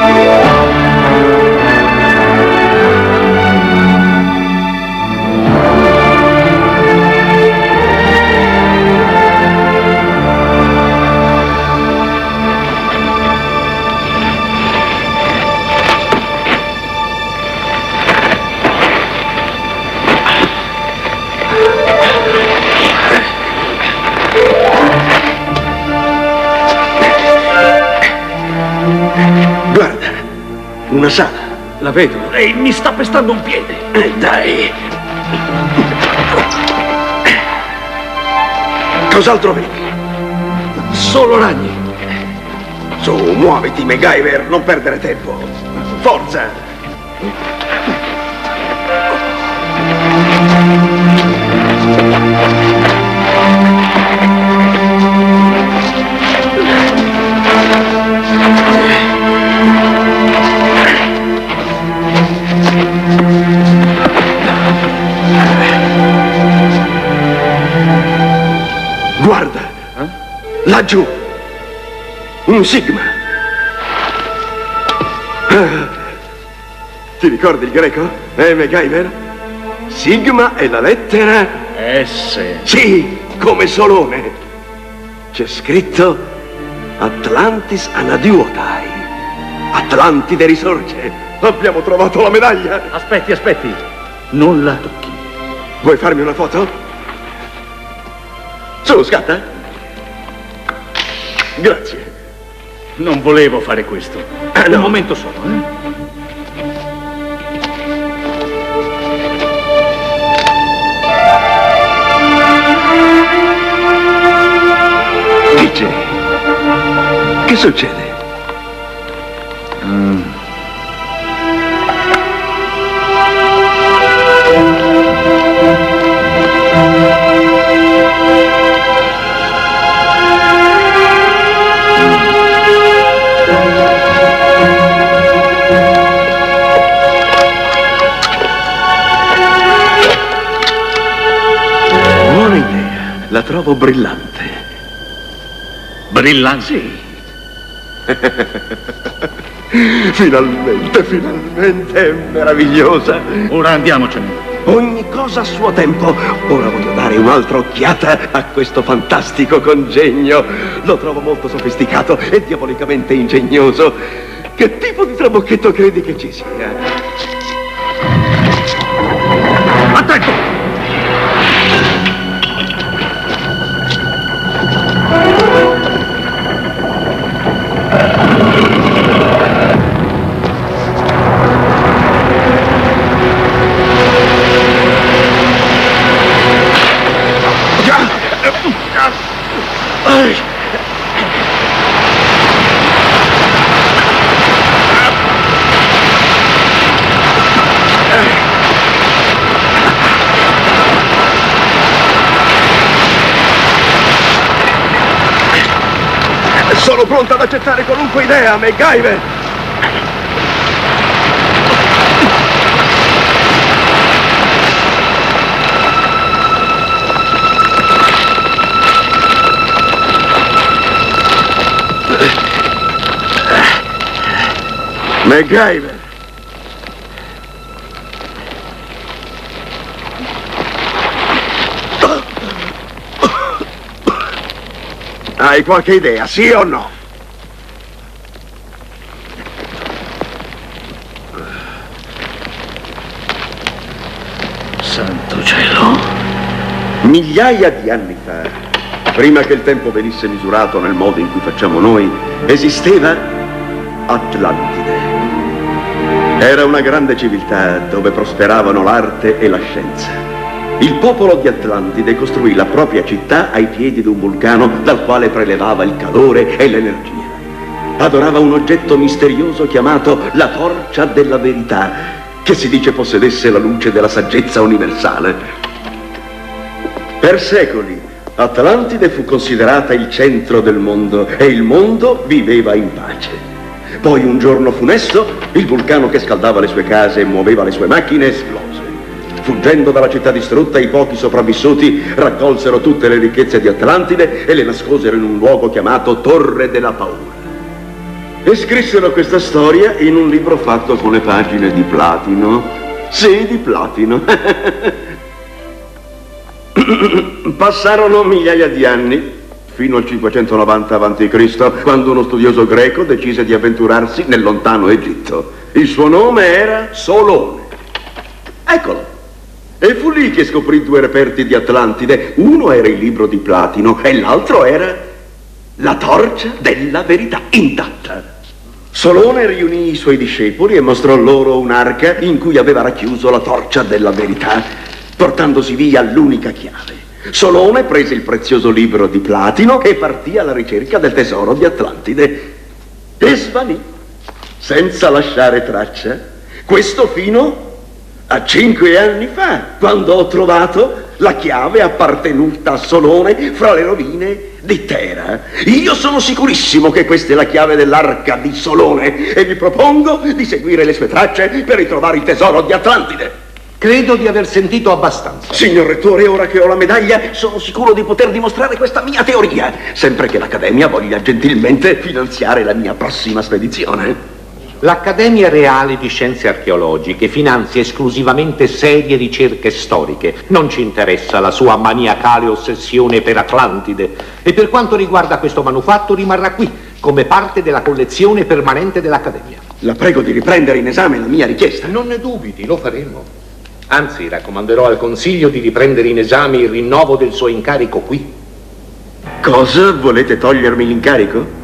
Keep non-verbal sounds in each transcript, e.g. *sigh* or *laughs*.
Guarda, La vedo. E mi sta pestando un piede. Eh, dai. Cos'altro vedi? Solo ragni. Su, muoviti, MacGyver, non perdere tempo. Forza! Laggiù, un sigma. Ah, Ti ricordi il greco? Eh, MacGyver? Sigma è la lettera... S. Sì, come Solone. C'è scritto Atlantis Anadiuotai. Atlantide risorge. Abbiamo trovato la medaglia. Aspetti, aspetti. Non la tocchi. Vuoi farmi una foto? Su, scatta. Grazie. Non volevo fare questo. Ah, no. Un momento solo, eh? Che c'è? Che succede? Trovo brillante. Brillante. Sì. *laughs* Finalmente, finalmente, è meravigliosa. Ora andiamocene. Ogni cosa a suo tempo. Ora voglio dare un'altra occhiata a questo fantastico congegno. Lo trovo molto sofisticato e diabolicamente ingegnoso. Che tipo di trabocchetto credi che ci sia? Sono pronto ad accettare qualunque idea, MacGyver. MacGyver. Hai qualche idea, sì o no? Migliaia di anni fa, prima che il tempo venisse misurato nel modo in cui facciamo noi, esisteva Atlantide. Era una grande civiltà dove prosperavano l'arte e la scienza. Il popolo di Atlantide costruì la propria città ai piedi di un vulcano dal quale prelevava il calore e l'energia. Adorava un oggetto misterioso chiamato la torcia della verità, che si dice possedesse la luce della saggezza universale. Per secoli Atlantide fu considerata il centro del mondo e il mondo viveva in pace. Poi un giorno funesto, il vulcano che scaldava le sue case e muoveva le sue macchine esplose. Fuggendo dalla città distrutta, i pochi sopravvissuti raccolsero tutte le ricchezze di Atlantide e le nascosero in un luogo chiamato Torre della Paura. E scrissero questa storia in un libro fatto con le pagine di platino. Sì, di platino. *laughs* Passarono migliaia di anni, fino al 590 a.C., quando uno studioso greco decise di avventurarsi nel lontano Egitto. Il suo nome era Solone. Eccolo. E fu lì che scoprì due reperti di Atlantide. Uno era il libro di Platino e l'altro era la torcia della verità intatta. Solone riunì i suoi discepoli e mostrò loro un'arca in cui aveva racchiuso la torcia della verità, portandosi via l'unica chiave. Solone prese il prezioso libro di Platino e partì alla ricerca del tesoro di Atlantide e svanì senza lasciare traccia. Questo fino a cinque anni fa, quando ho trovato la chiave appartenuta a Solone fra le rovine di Tera. Io sono sicurissimo che questa è la chiave dell'arca di Solone e vi propongo di seguire le sue tracce per ritrovare il tesoro di Atlantide. Credo di aver sentito abbastanza. Signor Rettore, ora che ho la medaglia, sono sicuro di poter dimostrare questa mia teoria, sempre che l'Accademia voglia gentilmente finanziare la mia prossima spedizione. L'Accademia Reale di Scienze Archeologiche finanzia esclusivamente serie ricerche storiche. Non ci interessa la sua maniacale ossessione per Atlantide. E per quanto riguarda questo manufatto rimarrà qui, come parte della collezione permanente dell'Accademia. La prego di riprendere in esame la mia richiesta. Non ne dubiti, lo faremo. Anzi, raccomanderò al Consiglio di riprendere in esame il rinnovo del suo incarico qui. Cosa? Volete togliermi l'incarico?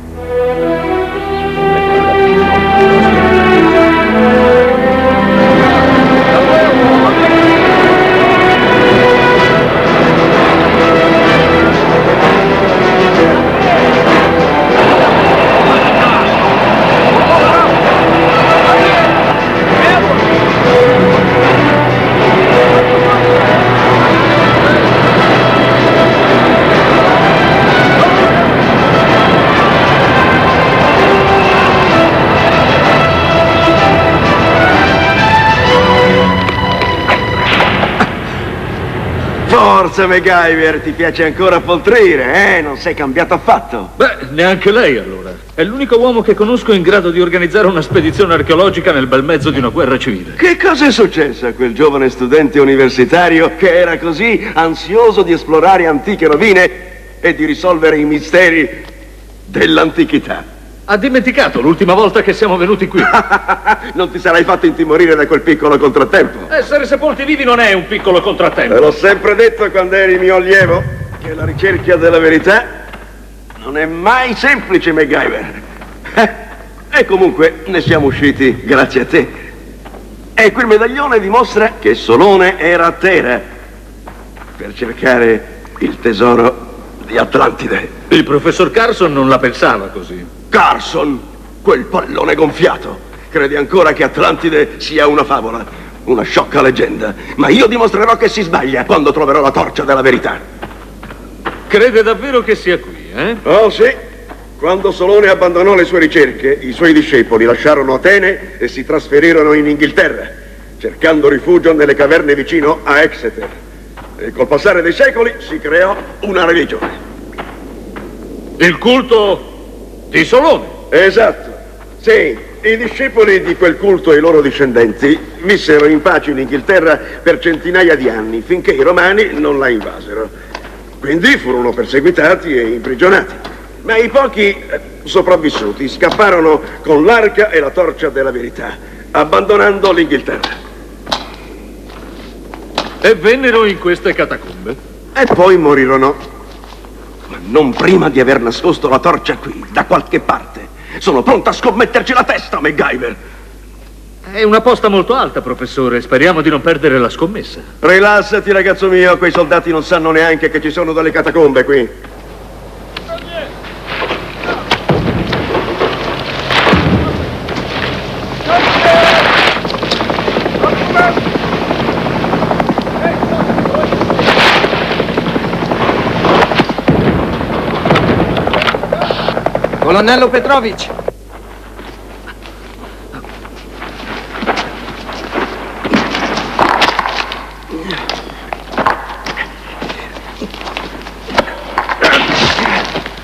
Forza MacGyver, ti piace ancora poltrire, eh? Non sei cambiato affatto. Beh, neanche lei allora. È l'unico uomo che conosco in grado di organizzare una spedizione archeologica nel bel mezzo di una guerra civile. Che cosa è successo a quel giovane studente universitario che era così ansioso di esplorare antiche rovine e di risolvere i misteri dell'antichità? Ha dimenticato l'ultima volta che siamo venuti qui. *laughs* non ti sarai fatto intimorire da quel piccolo contrattempo. Essere sepolti vivi non è un piccolo contrattempo. Te l'ho sempre detto quando eri mio allievo che la ricerca della verità non è mai semplice, MacGyver. e comunque ne siamo usciti grazie a te. E quel medaglione dimostra che Solone era a Tera per cercare il tesoro di Atlantide. Il professor Carson non la pensava così. Carson, quel pallone gonfiato. Crede ancora che Atlantide sia una favola, una sciocca leggenda. Ma io dimostrerò che si sbaglia quando troverò la torcia della verità. Crede davvero che sia qui, eh? Oh sì. Quando Solone abbandonò le sue ricerche, i suoi discepoli lasciarono Atene e si trasferirono in Inghilterra, cercando rifugio nelle caverne vicino a Exeter. E col passare dei secoli si creò una religione. Il culto di Solone. Esatto. Sì, i discepoli di quel culto e i loro discendenti vissero in pace in Inghilterra per centinaia di anni, finché i romani non la invasero. Quindi furono perseguitati e imprigionati. Ma i pochi eh, sopravvissuti scapparono con l'arca e la torcia della verità, abbandonando l'Inghilterra. E vennero in queste catacombe. E poi morirono. Ma non prima di aver nascosto la torcia qui, da qualche parte. Sono pronto a scommetterci la testa, MacGyver. È una posta molto alta, professore. Speriamo di non perdere la scommessa. Rilassati, ragazzo mio. Quei soldati non sanno neanche che ci sono delle catacombe qui. Colonnello Petrovic.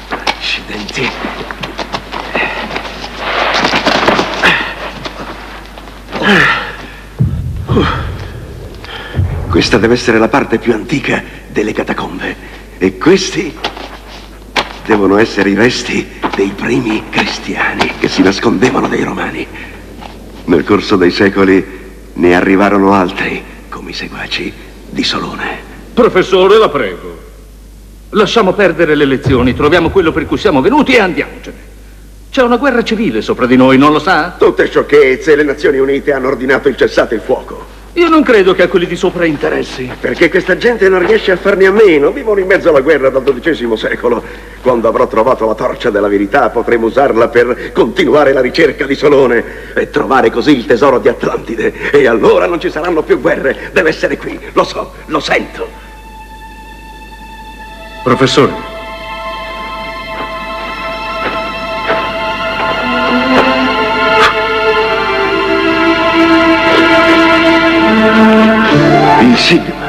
Accidenti. Questa deve essere la parte più antica delle catacombe. E questi devono essere i resti dei primi cristiani che si nascondevano dai romani. Nel corso dei secoli ne arrivarono altri, come i seguaci di Solone. Professore, la prego. Lasciamo perdere le lezioni, troviamo quello per cui siamo venuti e andiamocene. C'è una guerra civile sopra di noi, non lo sa? Tutte sciocchezze, le Nazioni Unite hanno ordinato il cessate il fuoco. Io non credo che a quelli di sopra interessi. Perché questa gente non riesce a farne a meno. Vivono in mezzo alla guerra dal XII secolo. Quando avrò trovato la torcia della verità potremo usarla per continuare la ricerca di Solone e trovare così il tesoro di Atlantide. E allora non ci saranno più guerre. Deve essere qui. Lo so, lo sento. Professore. Il sigma,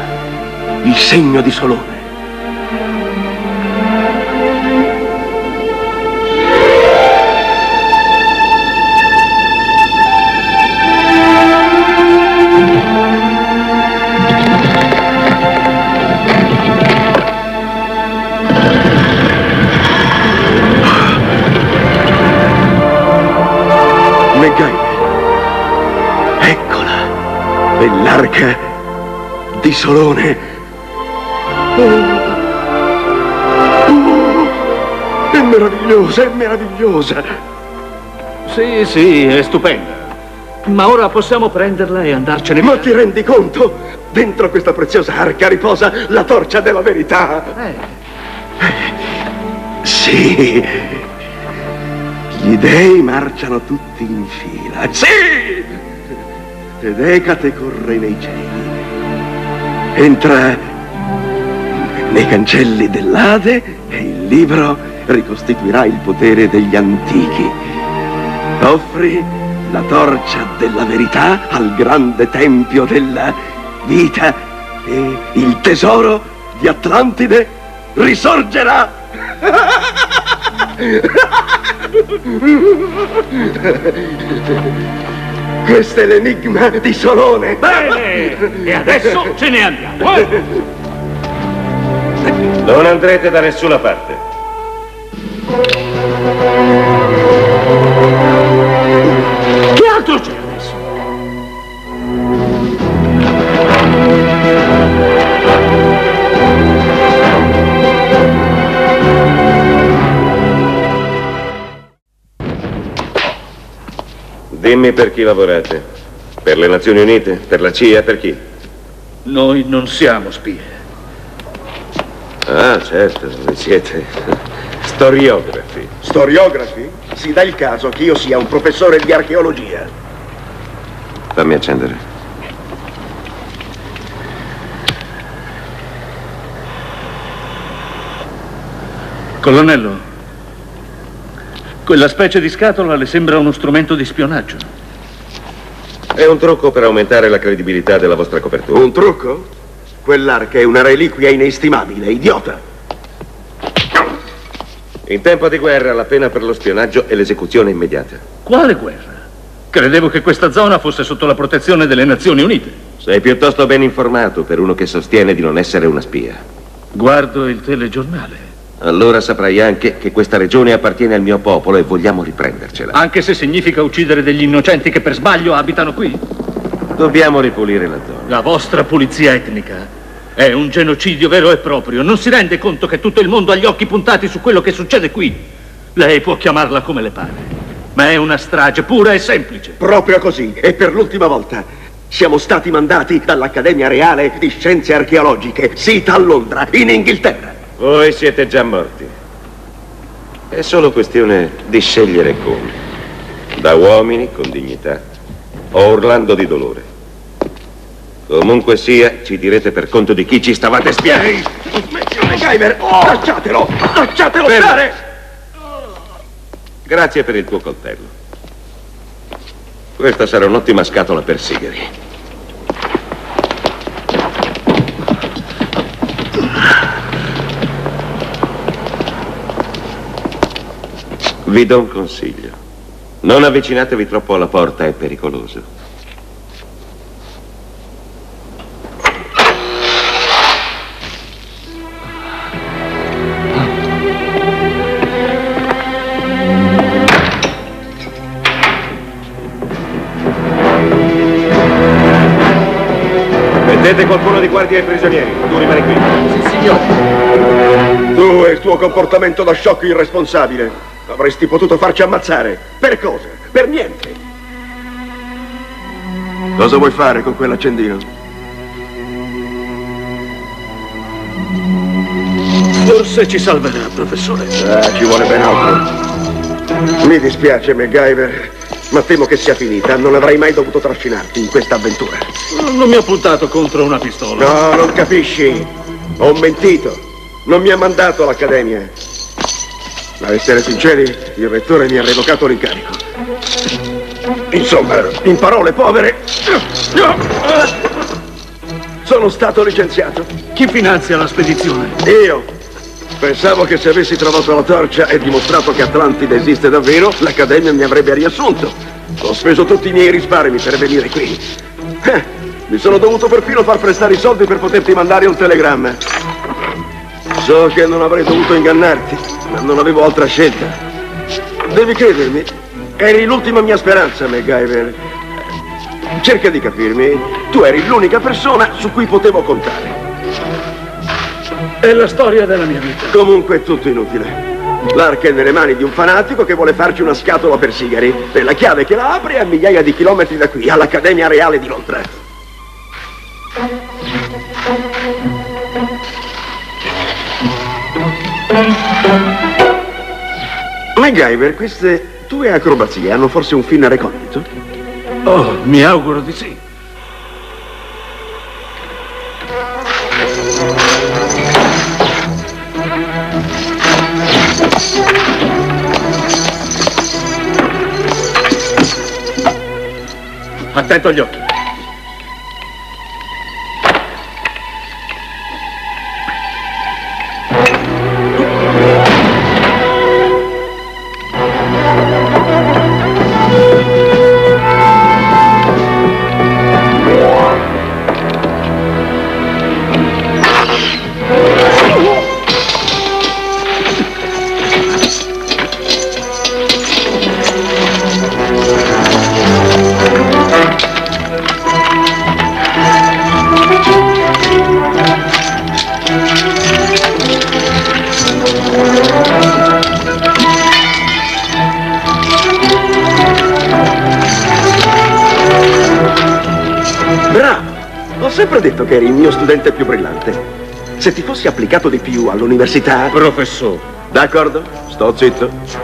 il segno di Solone. MacGyver. Eccola, di Solone. Oh. È meravigliosa, è meravigliosa. Sì, sì, è stupenda. Ma ora possiamo prenderla e andarcene Ma via. ti rendi conto? Dentro questa preziosa arca riposa la torcia della verità. Eh, Sì. Gli dei marciano tutti in fila. Sì! Ed Ecate corre nei cieli. Entra nei cancelli dell'Ade e il libro ricostituirà il potere degli antichi. Offri la torcia della verità al grande tempio della vita e il tesoro di Atlantide risorgerà. *laughs* Questo è l'enigma di Solone. bene! E adesso ce ne andiamo. eh? Non andrete da nessuna parte. Che altro c'è Dimmi per chi lavorate. Per le Nazioni Unite? Per la CIA? Per chi? Noi non siamo spie. Ah, certo, voi siete storiografi. Storiografi? Si dà il caso che io sia un professore di archeologia. Fammi accendere. Colonnello, quella specie di scatola le sembra uno strumento di spionaggio. È un trucco per aumentare la credibilità della vostra copertura. Un trucco? Quell'arca è una reliquia inestimabile, idiota. In tempo di guerra la pena per lo spionaggio è l'esecuzione immediata. Quale guerra? Credevo che questa zona fosse sotto la protezione delle Nazioni Unite. Sei piuttosto ben informato per uno che sostiene di non essere una spia. Guardo il telegiornale. Allora saprai anche che questa regione appartiene al mio popolo e vogliamo riprendercela. Anche se significa uccidere degli innocenti che per sbaglio abitano qui. Dobbiamo ripulire la zona. La vostra pulizia etnica è un genocidio vero e proprio. Non si rende conto che tutto il mondo ha gli occhi puntati su quello che succede qui. Lei può chiamarla come le pare, ma è una strage pura e semplice. Proprio così. E per l'ultima volta siamo stati mandati dall'Accademia Reale di Scienze Archeologiche, sita a Londra, in Inghilterra. Voi siete già morti. È solo questione di scegliere come. Da uomini con dignità o urlando di dolore. Comunque sia, ci direte per conto di chi ci stavate spiando. Ehi, smettila, MacGyver! Lasciatelo! Lasciatelo Fermo. stare! Grazie per il tuo coltello. Questa sarà un'ottima scatola per sigari. Vi do un consiglio. Non avvicinatevi troppo alla porta, è pericoloso. Mettete qualcuno di guardia ai prigionieri. Tu rimani qui. Sì, signore. Tu e il tuo comportamento da sciocco irresponsabile. Avresti potuto farci ammazzare. Per cosa? Per niente. Cosa vuoi fare con quell'accendino? Forse ci salverà, professore. Ah, ci vuole ben altro. Mi dispiace, MacGyver, ma temo che sia finita. Non avrei mai dovuto trascinarti in questa avventura. Non mi ha puntato contro una pistola. No, non capisci. Ho mentito. Non mi ha mandato all'accademia. A essere sinceri, il rettore mi ha revocato l'incarico. Insomma, in parole povere, sono stato licenziato. Chi finanzia la spedizione? Io pensavo che se avessi trovato la torcia e dimostrato che Atlantide esiste davvero, l'Accademia mi avrebbe riassunto. Ho speso tutti i miei risparmi per venire qui. Eh, mi sono dovuto perfino far prestare i soldi per poterti mandare un telegramma. So che non avrei dovuto ingannarti, ma non avevo altra scelta. Devi credermi, eri l'ultima mia speranza, MacGyver. Cerca di capirmi, tu eri l'unica persona su cui potevo contare. È la storia della mia vita. Comunque è tutto inutile. L'arca è nelle mani di un fanatico che vuole farci una scatola per sigari e la chiave che la apre è a migliaia di chilometri da qui, all'Accademia Reale di Londra. MacGyver, queste tue acrobazie hanno forse un fine recondito? Oh, mi auguro di sì. Attento agli occhi. Applicato di più all'università... Professore. D'accordo? Sto zitto.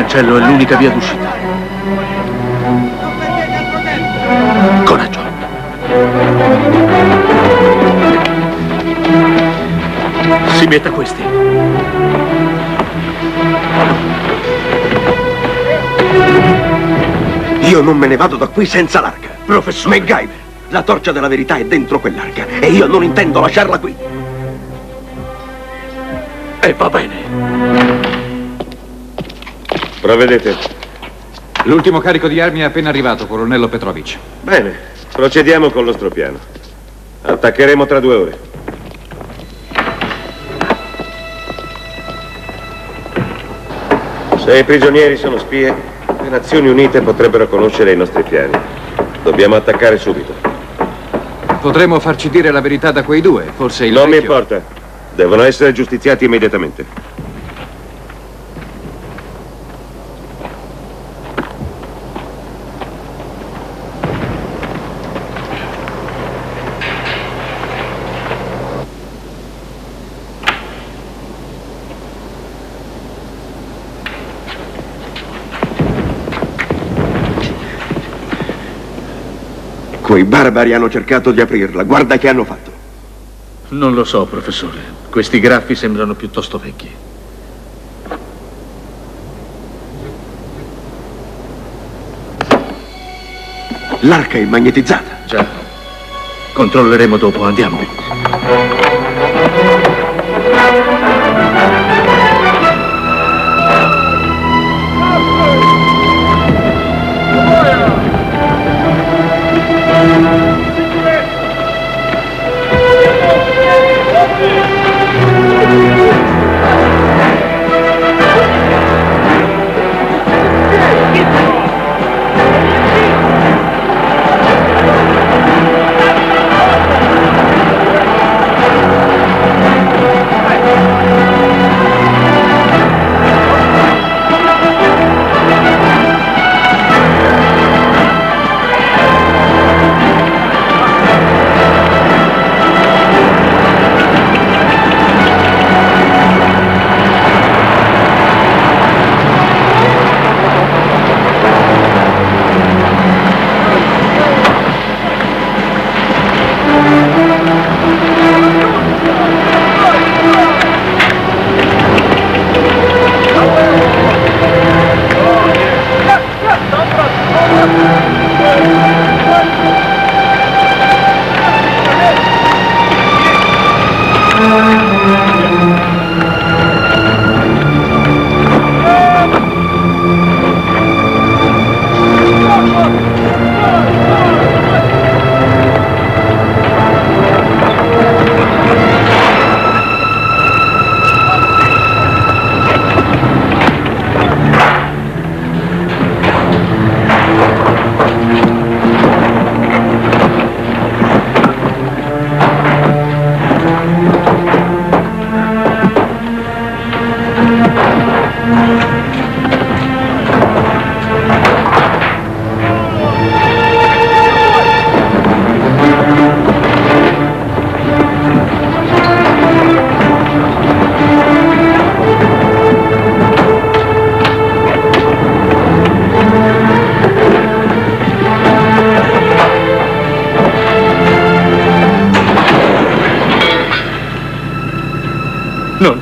Cancello è l'unica via d'uscita. Coraggio. Si metta questi. Io non me ne vado da qui senza l'arca. Professore. MacGyver, la torcia della verità è dentro quell'arca e io non intendo lasciarla qui. Provvedete. L'ultimo carico di armi è appena arrivato, colonnello Petrovic. Bene, procediamo con lo stropiano. Attaccheremo tra due ore. Se i prigionieri sono spie, le Nazioni Unite potrebbero conoscere i nostri piani. Dobbiamo attaccare subito. Potremmo farci dire la verità da quei due, forse il non mi vecchio- importa. Devono essere giustiziati immediatamente. Barbari hanno cercato di aprirla. Guarda che hanno fatto. Non lo so, professore. Questi graffi sembrano piuttosto vecchi. L'arca è magnetizzata. Già. Controlleremo dopo, andiamo.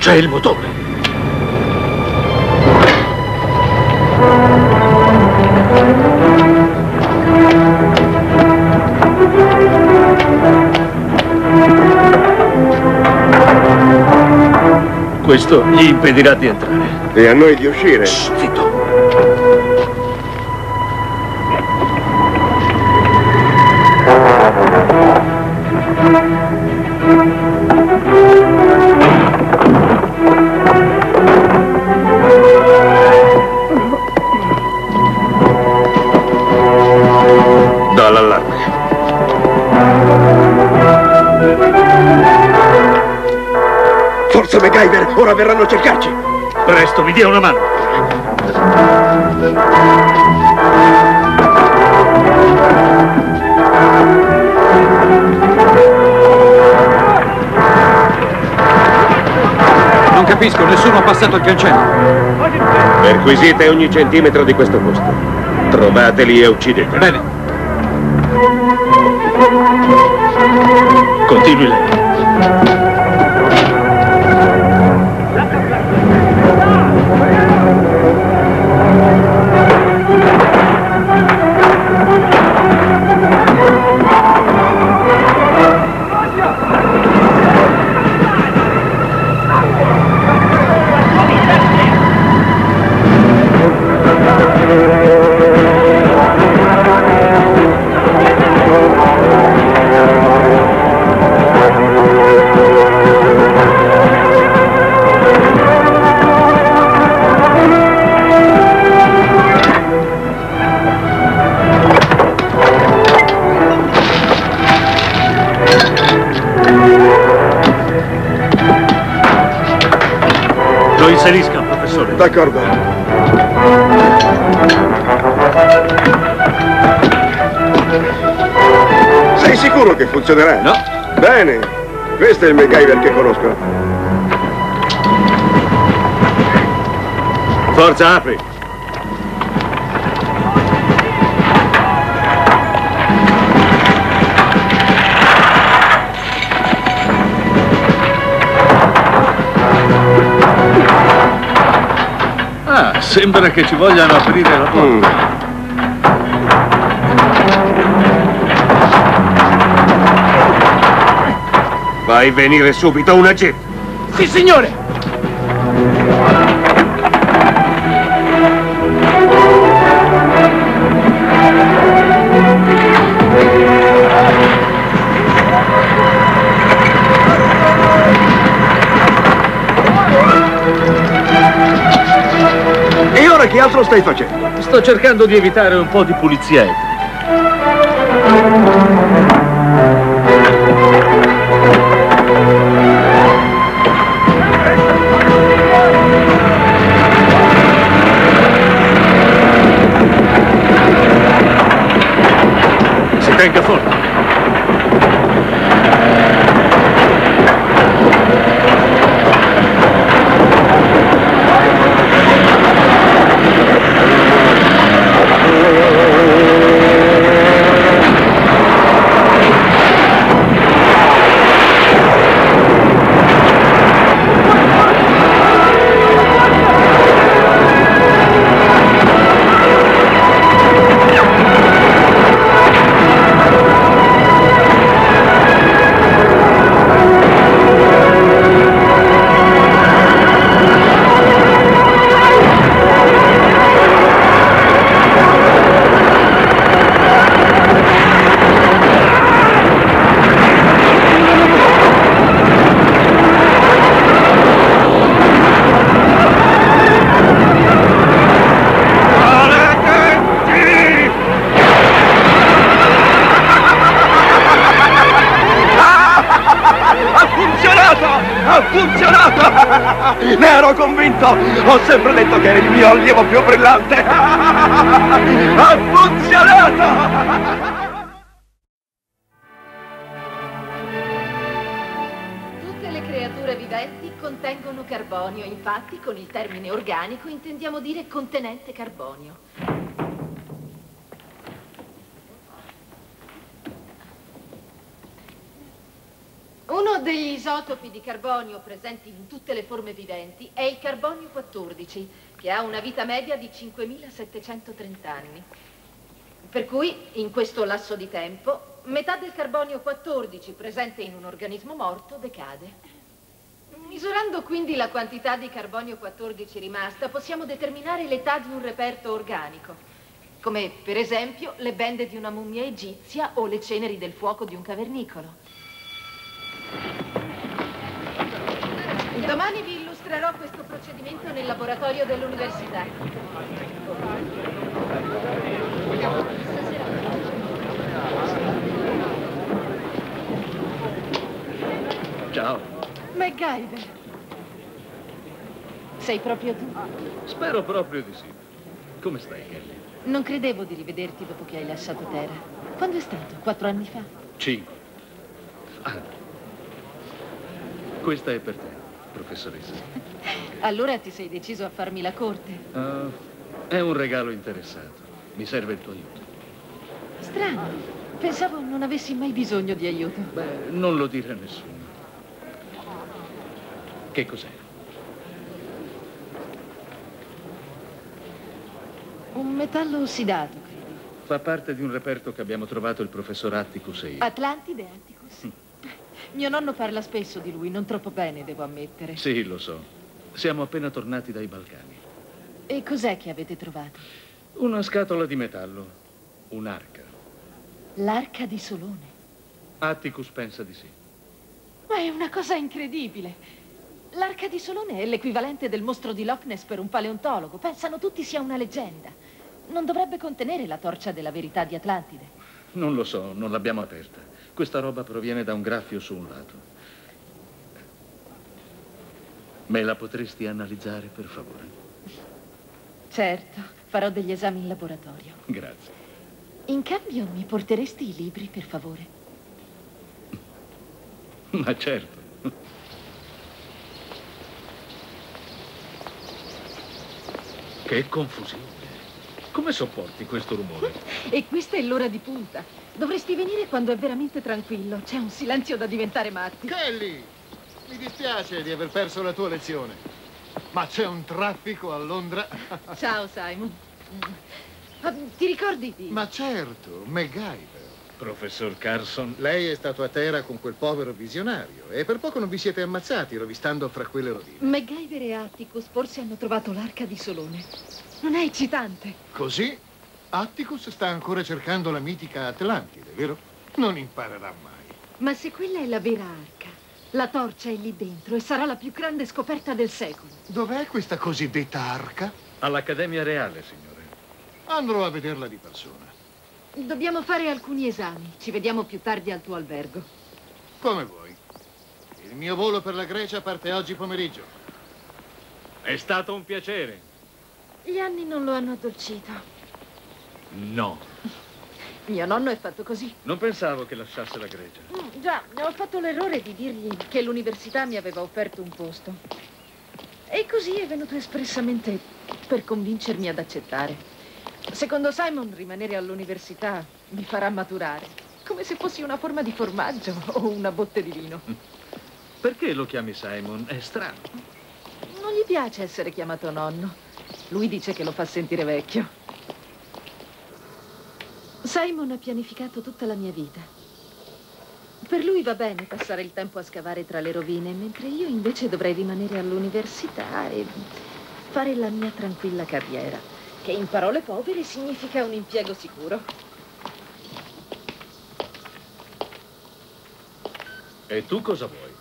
C'è il motore. Questo gli impedirà di entrare. E a noi di uscire. Shh, zitto. Capisco, nessuno ha passato il cancello. Perquisite ogni centimetro di questo posto. Trovateli e uccideteli. Bene, Continui lei. D'accordo. Sei sicuro che funzionerà? No. Bene. Questo è il MacGyver che conosco. Forza, apri. Sembra che ci vogliano aprire la porta. Fai venire subito una jeep. Sì, signore! Stai facendo? Sto cercando di evitare un po' di pulizia etnica. Si tenga forte. Sempre detto che eri il mio allievo più brillante! *laughs* Ha funzionato! Tutte le creature viventi contengono carbonio, infatti con il termine organico intendiamo dire contenente carbonio. Uno degli isotopi di carbonio presenti in tutte le forme viventi è il carbonio 14, che ha una vita media di 5730 anni. Per cui, in questo lasso di tempo, metà del carbonio 14 presente in un organismo morto decade. Misurando quindi la quantità di carbonio 14 rimasta, possiamo determinare l'età di un reperto organico, come per esempio le bende di una mummia egizia o le ceneri del fuoco di un cavernicolo. Domani vi procedimento nel laboratorio dell'università. Ciao. MacGyver. Sei proprio tu? Spero proprio di sì. Come stai, Kelly? Non credevo di rivederti dopo che hai lasciato terra. Quando è stato? Quattro anni fa? Cinque. Ah. Questa è per te, professoressa. Allora ti sei deciso a farmi la corte. Ah, è un regalo interessato. Mi serve il tuo aiuto. Strano. Pensavo non avessi mai bisogno di aiuto. Beh, non lo dire a nessuno. Che cos'è? Un metallo ossidato, credo. Fa parte di un reperto che abbiamo trovato il professor Atticus e io. Atlantide Atticus. Mio nonno parla spesso di lui, non troppo bene, devo ammettere. Sì, lo so. Siamo appena tornati dai Balcani. E cos'è che avete trovato? Una scatola di metallo. Un'arca. L'arca di Solone. Atticus pensa di sì. Ma è una cosa incredibile. L'arca di Solone è l'equivalente del mostro di Loch Ness per un paleontologo. Pensano tutti sia una leggenda. Non dovrebbe contenere la torcia della verità di Atlantide. Non lo so, non l'abbiamo aperta. Questa roba proviene da un graffio su un lato. Me la potresti analizzare, per favore? Certo, farò degli esami in laboratorio. Grazie. In cambio mi porteresti i libri, per favore? Ma certo. Che confusione. Come sopporti questo rumore? *laughs* E questa è l'ora di punta. Dovresti venire quando è veramente tranquillo. C'è un silenzio da diventare matti. Kelly! Mi dispiace di aver perso la tua lezione. Ma c'è un traffico a Londra? *laughs* Ciao, Simon. Ma ti ricordi di... Ma certo, MacGyver. Professor Carson, Lei è stato a terra con quel povero visionario e per poco non vi siete ammazzati rovistando fra quelle rovine. MacGyver e Atticus forse hanno trovato l'arca di Solone. Non è eccitante? Così Atticus sta ancora cercando la mitica Atlantide, vero? Non imparerà mai. Ma se quella è la vera arca, la torcia è lì dentro e sarà la più grande scoperta del secolo. Dov'è questa cosiddetta arca? all'Accademia Reale, signore. Andrò a vederla di persona. Dobbiamo fare alcuni esami. Ci vediamo più tardi al tuo albergo. Come vuoi. Il mio volo per la Grecia parte oggi pomeriggio. È stato un piacere. Gli anni non lo hanno addolcito. No, Mio nonno è fatto così. non pensavo che lasciasse la Grecia. Mm, già, ho fatto l'errore di dirgli che l'università mi aveva offerto un posto. E così è venuto espressamente per convincermi ad accettare. Secondo Simon, rimanere all'università mi farà maturare, come se fossi una forma di formaggio o una botte di vino. Perché lo chiami Simon? È strano. Non gli piace essere chiamato nonno. Lui dice che lo fa sentire vecchio. Simon ha pianificato tutta la mia vita. Per lui va bene passare il tempo a scavare tra le rovine, mentre io invece dovrei rimanere all'università e fare la mia tranquilla carriera, che in parole povere significa un impiego sicuro. E tu cosa vuoi?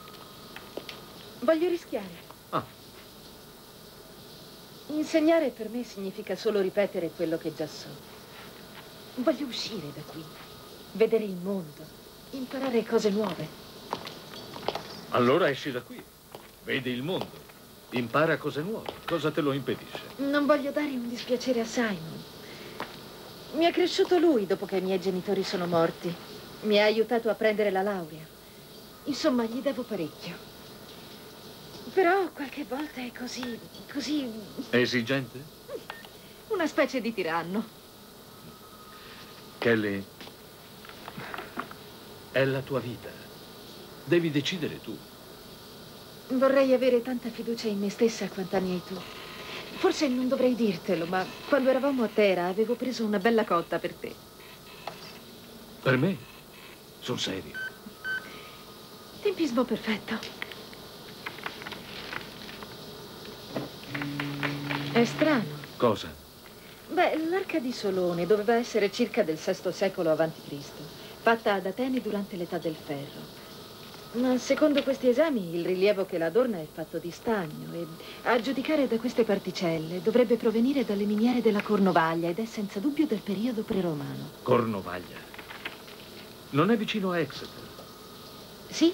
Voglio rischiare. Ah. Insegnare per me significa solo ripetere quello che già so. Voglio uscire da qui, vedere il mondo, imparare cose nuove. Allora esci da qui. Vedi il mondo. Impara cose nuove. Cosa te lo impedisce? Non voglio dare un dispiacere a Simon. Mi ha cresciuto lui dopo che i miei genitori sono morti. Mi ha aiutato a prendere la laurea. Insomma, gli devo parecchio. Però qualche volta è così, così... È esigente? una specie di tiranno. Kelly, è la tua vita. Devi decidere tu. Vorrei avere tanta fiducia in me stessa quant'anni hai tu. Forse non dovrei dirtelo, ma quando eravamo a Tera avevo preso una bella cotta per te. Per me? Sul serio. Tempismo perfetto. È strano. Cosa? Beh, l'arca di Solone doveva essere circa del VI secolo a.C., fatta ad Atene durante l'età del ferro. Ma secondo questi esami il rilievo che la adorna è fatto di stagno e a giudicare da queste particelle dovrebbe provenire dalle miniere della Cornovaglia ed è senza dubbio del periodo preromano. Cornovaglia. Non è vicino a Exeter. Sì?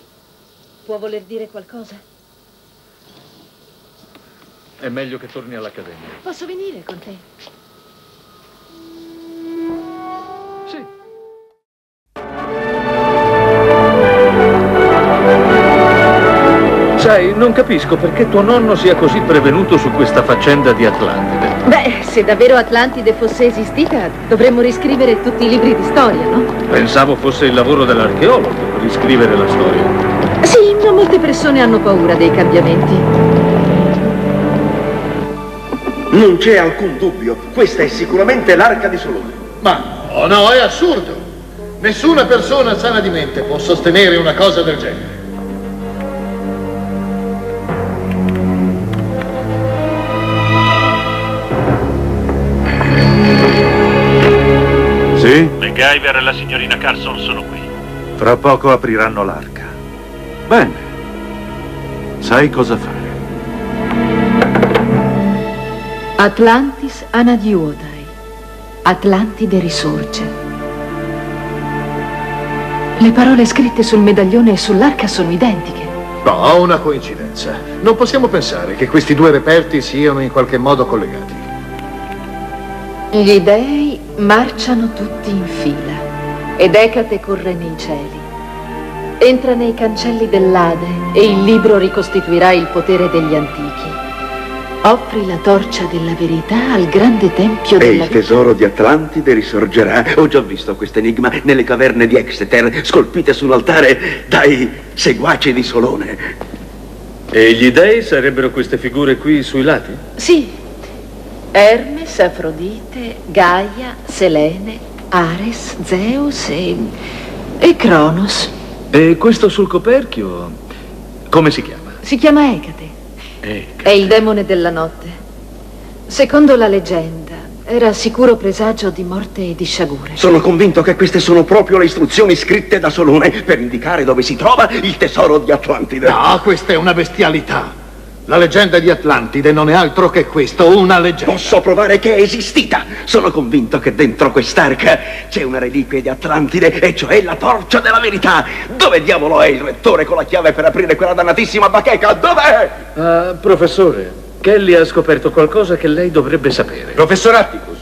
Può voler dire qualcosa? È meglio che torni all'Accademia. Posso venire con te? Sai, non capisco perché tuo nonno sia così prevenuto su questa faccenda di Atlantide. Beh, se davvero Atlantide fosse esistita, dovremmo riscrivere tutti i libri di storia, no? Pensavo fosse il lavoro dell'archeologo riscrivere la storia. Sì, ma molte persone hanno paura dei cambiamenti. Non c'è alcun dubbio, questa è sicuramente l'arca di Solone. Ma no, no, è assurdo. Nessuna persona sana di mente può sostenere una cosa del genere. Sì? MacGyver e la signorina Carson sono qui. Fra poco apriranno l'arca. Bene. Sai cosa fare. Atlantis Anadiuodai. Atlantide risorge. Le parole scritte sul medaglione e sull'arca sono identiche. No, una coincidenza. Non possiamo pensare che questi due reperti siano in qualche modo collegati. Gli dei marciano tutti in fila ed Ecate corre nei cieli. Entra nei cancelli dell'Ade e il libro ricostituirà il potere degli antichi. Offri la torcia della verità al grande tempio E della il tesoro di Atlantide risorgerà. Ho già visto questo enigma nelle caverne di Exeter, scolpite su un altare dai seguaci di Solone. E gli dei sarebbero queste figure qui sui lati? Sì. Hermes, Afrodite, Gaia, Selene, Ares, Zeus e... e Cronos. E questo sul coperchio, come si chiama? Si chiama Ecate. Ecco. È il demone della notte. Secondo la leggenda, era sicuro presagio di morte e di sciagure. Sono convinto che queste sono proprio le istruzioni scritte da Solone per indicare dove si trova il tesoro di Atlantide. No, questa è una bestialità. La leggenda di Atlantide non è altro che questo, una leggenda. Posso provare che è esistita. Sono convinto che dentro quest'arca c'è una reliquia di Atlantide, e cioè la torcia della verità. Dove diavolo è il rettore con la chiave per aprire quella dannatissima bacheca? Dov'è? Ah, professore, Kelly ha scoperto qualcosa che lei dovrebbe sapere. Professor Atticus,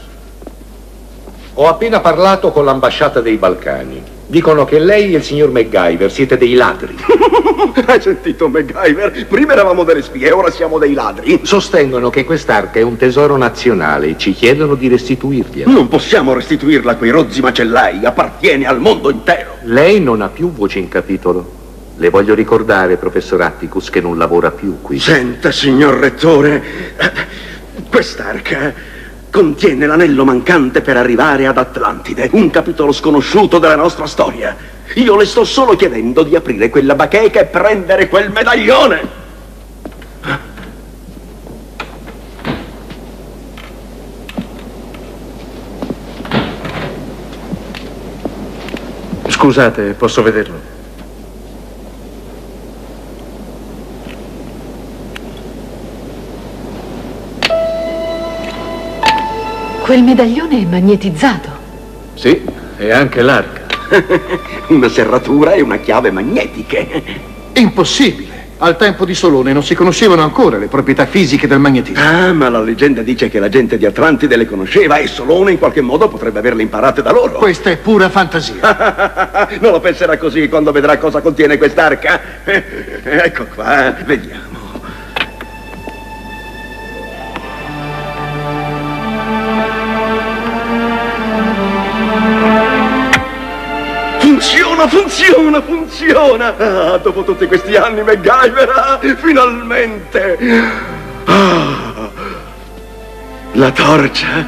ho appena parlato con l'ambasciata dei Balcani. Dicono che lei e il signor MacGyver siete dei ladri. *laughs* Hai sentito, MacGyver? Prima eravamo delle spie, ora siamo dei ladri. Sostengono che quest'arca è un tesoro nazionale e ci chiedono di restituirgliela. Non possiamo restituirla a quei rozzi macellai, appartiene al mondo intero. Lei non ha più voce in capitolo. Le voglio ricordare, professor Atticus, che non lavora più qui. Senta, signor rettore, quest'arca contiene l'anello mancante per arrivare ad Atlantide, un capitolo sconosciuto della nostra storia. Io le sto solo chiedendo di aprire quella bacheca e prendere quel medaglione. Scusate, posso vederlo? Quel medaglione è magnetizzato. Sì, e anche l'arca. *laughs* Una serratura e una chiave magnetiche. Impossibile. Al tempo di Solone non si conoscevano ancora le proprietà fisiche del magnetismo. Ah, ma la leggenda dice che la gente di Atlantide le conosceva e Solone in qualche modo potrebbe averle imparate da loro. Questa è pura fantasia. *laughs* non lo penserà così quando vedrà cosa contiene quest'arca? *laughs* ecco qua, vediamo. Funziona, funziona, funziona! Ah, dopo tutti questi anni, MacGyver, ah, finalmente! Ah, la torcia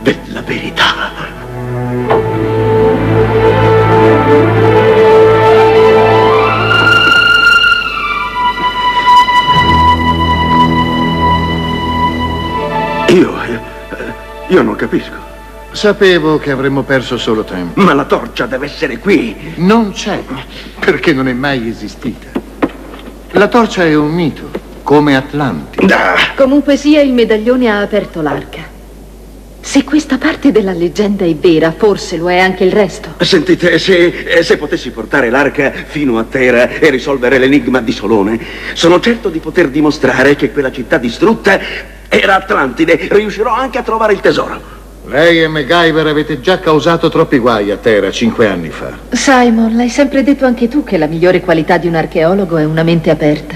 della verità. Io, eh, io non capisco. Sapevo che avremmo perso solo tempo. Ma la torcia deve essere qui. Non c'è, perché non è mai esistita. La torcia è un mito, come Atlanti. Ah, Comunque sia, il medaglione ha aperto l'arca. Se questa parte della leggenda è vera, forse lo è anche il resto. Sentite, se, eh, se potessi portare l'arca fino a Terra e risolvere l'enigma di Solone, sono certo di poter dimostrare che quella città distrutta era Atlantide. Riuscirò anche a trovare il tesoro. Lei e MacGyver avete già causato troppi guai a Terra cinque anni fa. Simon, l'hai sempre detto anche tu che la migliore qualità di un archeologo è una mente aperta.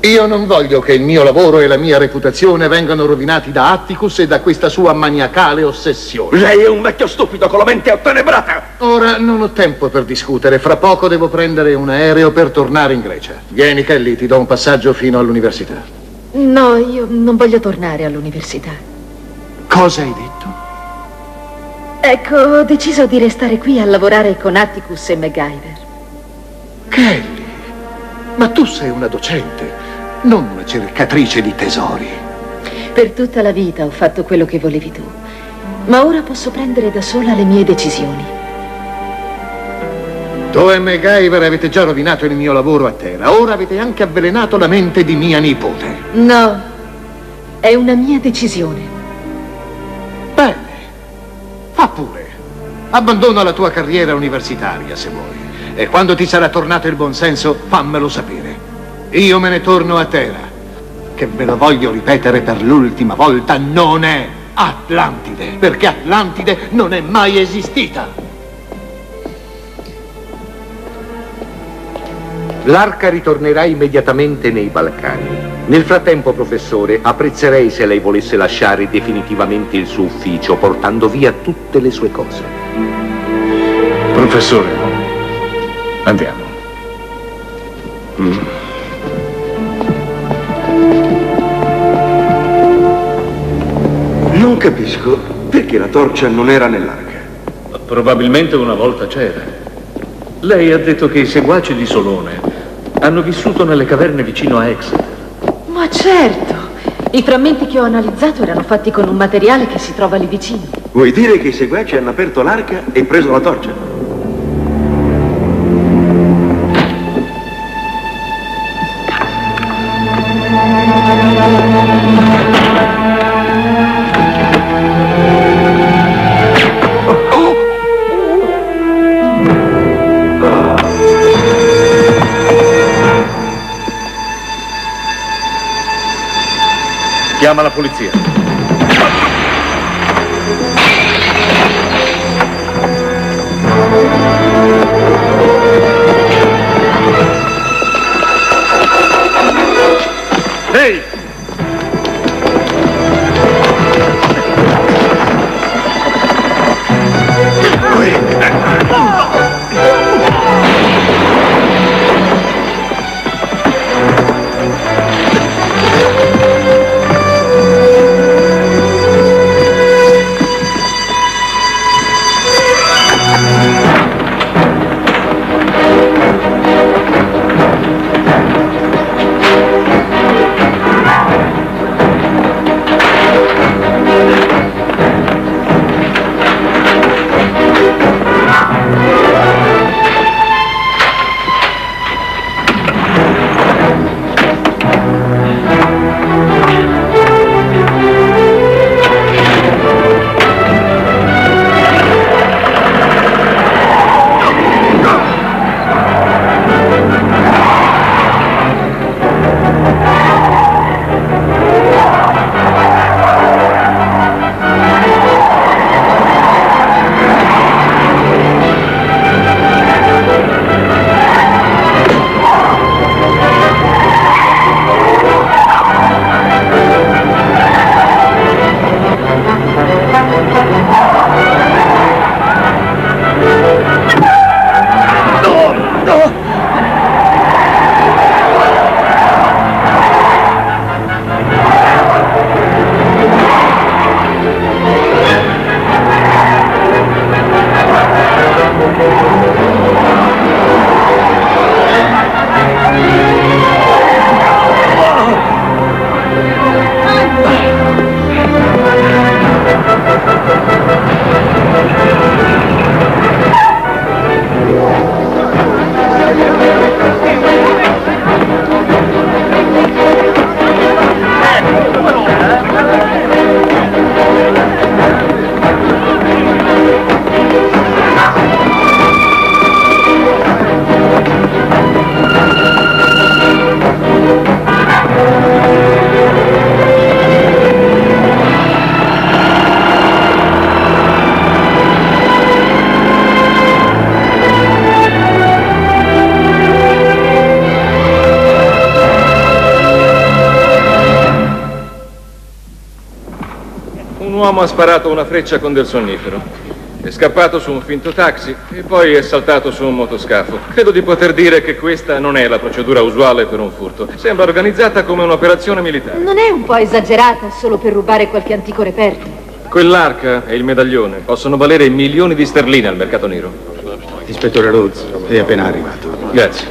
Io non voglio che il mio lavoro e la mia reputazione vengano rovinati da Atticus e da questa sua maniacale ossessione. Lei è un vecchio stupido con la mente ottenebrata. Ora non ho tempo per discutere, fra poco devo prendere un aereo per tornare in Grecia. Vieni Kelly, ti do un passaggio fino all'università. No, io non voglio tornare all'università. Cosa hai detto? Ecco, ho deciso di restare qui a lavorare con Atticus e MacGyver. Kelly, ma tu sei una docente, non una cercatrice di tesori. Per tutta la vita ho fatto quello che volevi tu, ma ora posso prendere da sola le mie decisioni. Tu e MacGyver avete già rovinato il mio lavoro a terra, ora avete anche avvelenato la mente di mia nipote. No, è una mia decisione. Bene, fa pure. Abbandona la tua carriera universitaria se vuoi. E quando ti sarà tornato il buonsenso, fammelo sapere. Io me ne torno a terra. Che ve lo voglio ripetere per l'ultima volta, non è Atlantide, perché Atlantide non è mai esistita. L'arca ritornerà immediatamente nei Balcani. Nel frattempo, professore, apprezzerei se lei volesse lasciare definitivamente il suo ufficio, portando via tutte le sue cose. Professore, andiamo. Mm. Non capisco perché la torcia non era nell'arca. Probabilmente una volta c'era. Lei ha detto che i seguaci di Solone hanno vissuto nelle caverne vicino a Exeter. Ma certo! I frammenti che ho analizzato erano fatti con un materiale che si trova lì vicino. Vuoi dire che i seguaci hanno aperto l'arca e preso la torcia? Chiama la polizia. Uomo ha sparato una freccia con del sonnifero. È scappato su un finto taxi e poi è saltato su un motoscafo. Credo di poter dire che questa non è la procedura usuale per un furto. Sembra organizzata come un'operazione militare. Non è un po' esagerata solo per rubare qualche antico reperto? Quell'arca e il medaglione possono valere milioni di sterline al mercato nero. Ispettore Rhodes, è appena arrivato. Grazie.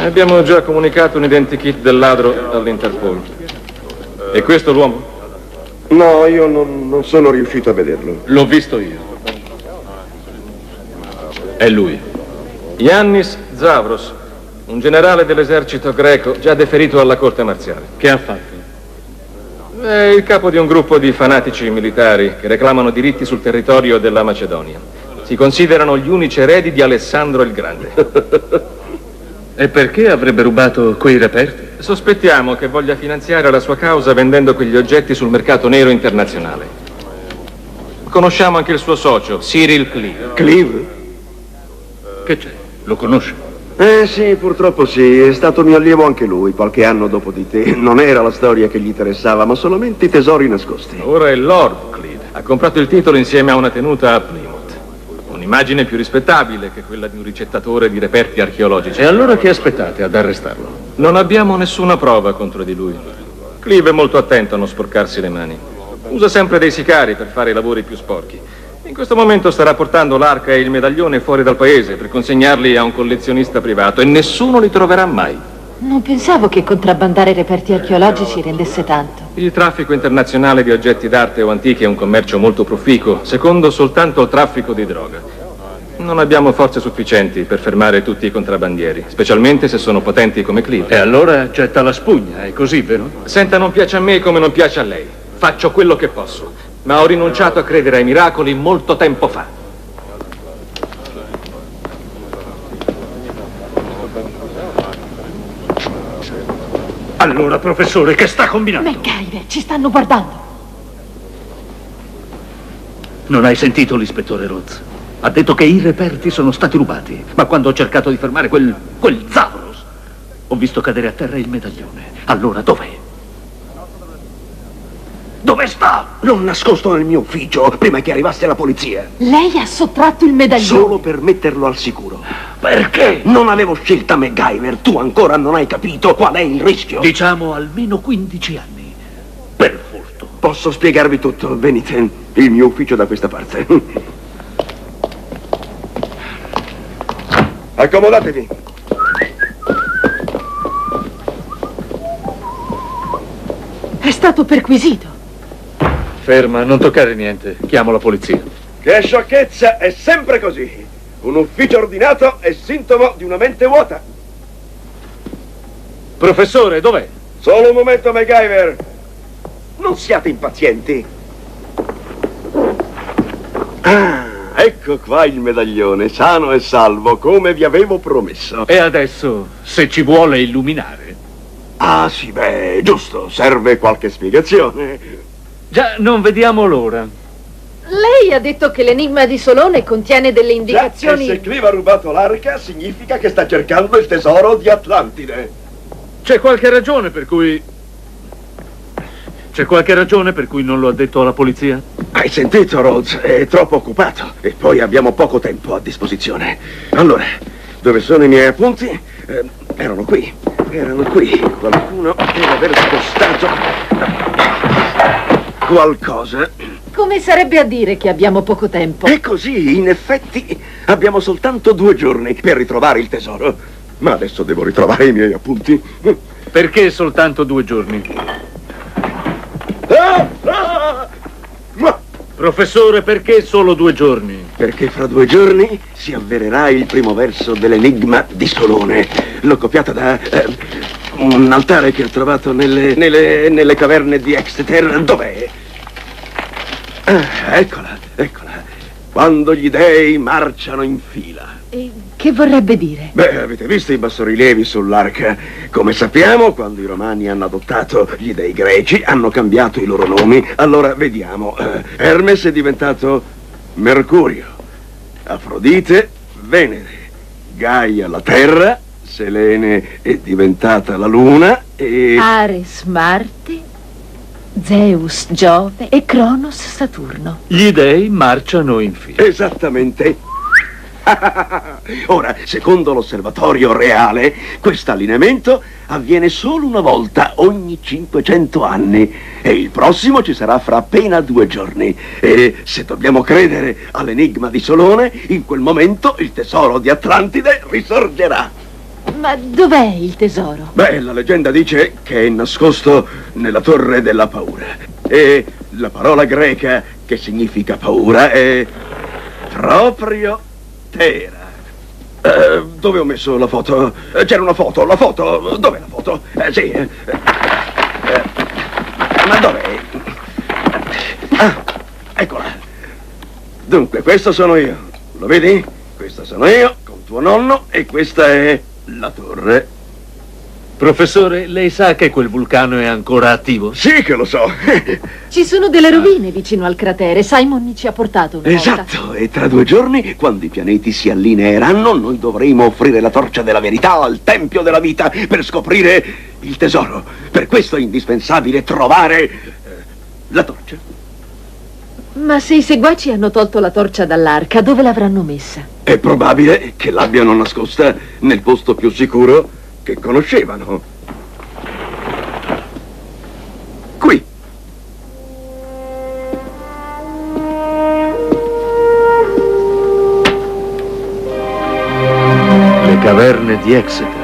Abbiamo già comunicato un identikit del ladro all'Interpol. E questo l'uomo? No, io non, non sono riuscito a vederlo. L'ho visto io. È lui. Yannis Zavros, un generale dell'esercito greco già deferito alla corte marziale. Che ha fatto? È il capo di un gruppo di fanatici militari che reclamano diritti sul territorio della Macedonia. Si considerano gli unici eredi di Alessandro il Grande. *laughs* E perché avrebbe rubato quei reperti? Sospettiamo che voglia finanziare la sua causa vendendo quegli oggetti sul mercato nero internazionale. Conosciamo anche il suo socio, Cyril Cleave. Clive? Che c'è? Lo conosce? Eh sì, purtroppo sì, è stato mio allievo anche lui, qualche anno dopo di te. Non era la storia che gli interessava, ma solamente i tesori nascosti. Ora è Lord Cleave. Ha comprato il titolo insieme a una tenuta a Plymouth. Un'immagine più rispettabile che quella di un ricettatore di reperti archeologici. E allora che aspettate ad arrestarlo? Non abbiamo nessuna prova contro di lui. Cleave è molto attento a non sporcarsi le mani. Usa sempre dei sicari per fare i lavori più sporchi. In questo momento starà portando l'arca e il medaglione fuori dal paese per consegnarli a un collezionista privato e nessuno li troverà mai. Non pensavo che contrabbandare reperti archeologici rendesse tanto. Il traffico internazionale di oggetti d'arte o antichi è un commercio molto proficuo, secondo soltanto il traffico di droga. Non abbiamo forze sufficienti per fermare tutti i contrabbandieri, specialmente se sono potenti come Cleveland. E allora getta la spugna, è così, vero? Senta, non piace a me come non piace a lei. Faccio quello che posso, ma ho rinunciato a credere ai miracoli molto tempo fa. Allora, professore, che sta combinando? MacGyver, ci stanno guardando. Non hai sentito l'ispettore Rhodes? Ha detto che i reperti sono stati rubati, ma quando ho cercato di fermare quel... quel Zavros, ho visto cadere a terra il medaglione. Allora dov'è? Dove sta? L'ho nascosto nel mio ufficio prima che arrivasse la polizia. Lei ha sottratto il medaglione. Solo per metterlo al sicuro. Perché? Non avevo scelta MacGyver. Tu ancora non hai capito qual è il rischio. Diciamo almeno 15 anni. Per furto. Posso spiegarvi tutto. Venite. Il mio ufficio da questa parte. Accomodatevi. È stato perquisito. Ferma, non toccare niente. Chiamo la polizia. Che sciocchezza! È sempre così. Un ufficio ordinato è sintomo di una mente vuota. Professore, dov'è? Solo un momento, MacGyver. Non siate impazienti. Ah, ecco qua il medaglione, sano e salvo, come vi avevo promesso. E adesso, se ci vuole illuminare. Ah, sì, beh, giusto, serve qualche spiegazione. Già, non vediamo l'ora. Lei ha detto che l'enigma di Solone contiene delle Già, indicazioni... e se Clive ha rubato l'arca, significa che sta cercando il tesoro di Atlantide. C'è qualche ragione per cui... C'è qualche ragione per cui non lo ha detto alla polizia? Hai sentito, Rhodes? È troppo occupato e poi abbiamo poco tempo a disposizione. Allora, dove sono i miei appunti? Eh, erano qui, erano qui. Qualcuno deve aver spostato qualcosa. Come sarebbe a dire che abbiamo poco tempo? E così, in effetti, abbiamo soltanto due giorni per ritrovare il tesoro. Ma adesso devo ritrovare i miei appunti. Perché soltanto due giorni? Professore, perché solo due giorni? perché fra due giorni si avvererà il primo verso dell'enigma di Solone. L'ho copiata da eh, un altare che ho trovato nelle, nelle- nelle caverne di Exeter. Dov'è? Ah, eccola, eccola. Quando gli dei marciano in fila. E che vorrebbe dire? Beh, avete visto i bassorilievi sull'arca? Come sappiamo, quando i romani hanno adottato gli dei greci, hanno cambiato i loro nomi. Allora, vediamo. Eh, Hermes è diventato Mercurio, Afrodite, Venere, Gaia la Terra, Selene è diventata la Luna e... Ares Marte, Zeus Giove e Cronos Saturno. Gli dei marciano in fila. Esattamente. *laughs* Ora, secondo l'osservatorio reale, questo allineamento avviene solo una volta ogni 500 anni e il prossimo ci sarà fra appena due giorni. E se dobbiamo credere all'enigma di Solone, in quel momento il tesoro di Atlantide risorgerà. Ma dov'è il tesoro? Beh, la leggenda dice che è nascosto nella torre della paura. E la parola greca che significa paura è proprio Tera. Eh, dove ho messo la foto? Eh, C'era una foto, la foto, dov'è la foto? Eh, sì. eh, eh, ma dov'è? Ah, eccola. Dunque, questo sono io. Lo vedi? Questo sono io, con tuo nonno, e questa è la torre. Professore, lei sa che quel vulcano è ancora attivo? Sì che lo so. *laughs* Ci sono delle rovine vicino al cratere. Simon ci ha portato una volta. Esatto, e tra due giorni, quando i pianeti si allineeranno, noi dovremo offrire la torcia della verità al Tempio della Vita per scoprire il tesoro. Per questo è indispensabile trovare eh, la torcia. Ma se i seguaci hanno tolto la torcia dall'arca, dove l'avranno messa? È probabile che l'abbiano nascosta nel posto più sicuro che conoscevano. Qui. Le caverne di Exeter.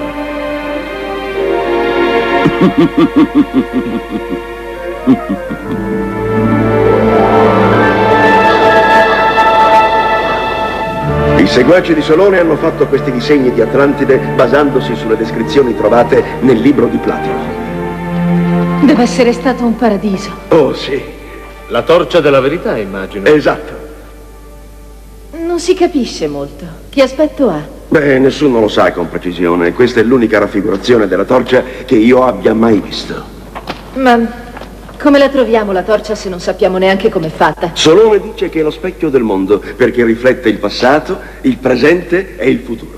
*laughs* I seguaci di Solone hanno fatto questi disegni di Atlantide basandosi sulle descrizioni trovate nel libro di Platino. Deve essere stato un paradiso. Oh sì, La torcia della verità, immagino. esatto. Non si capisce molto. Che aspetto ha? Beh, nessuno lo sa con precisione. Questa è l'unica raffigurazione della torcia che io abbia mai visto. Ma come la troviamo la torcia se non sappiamo neanche com'è fatta? Solone dice che è lo specchio del mondo perché riflette il passato, il presente e il futuro.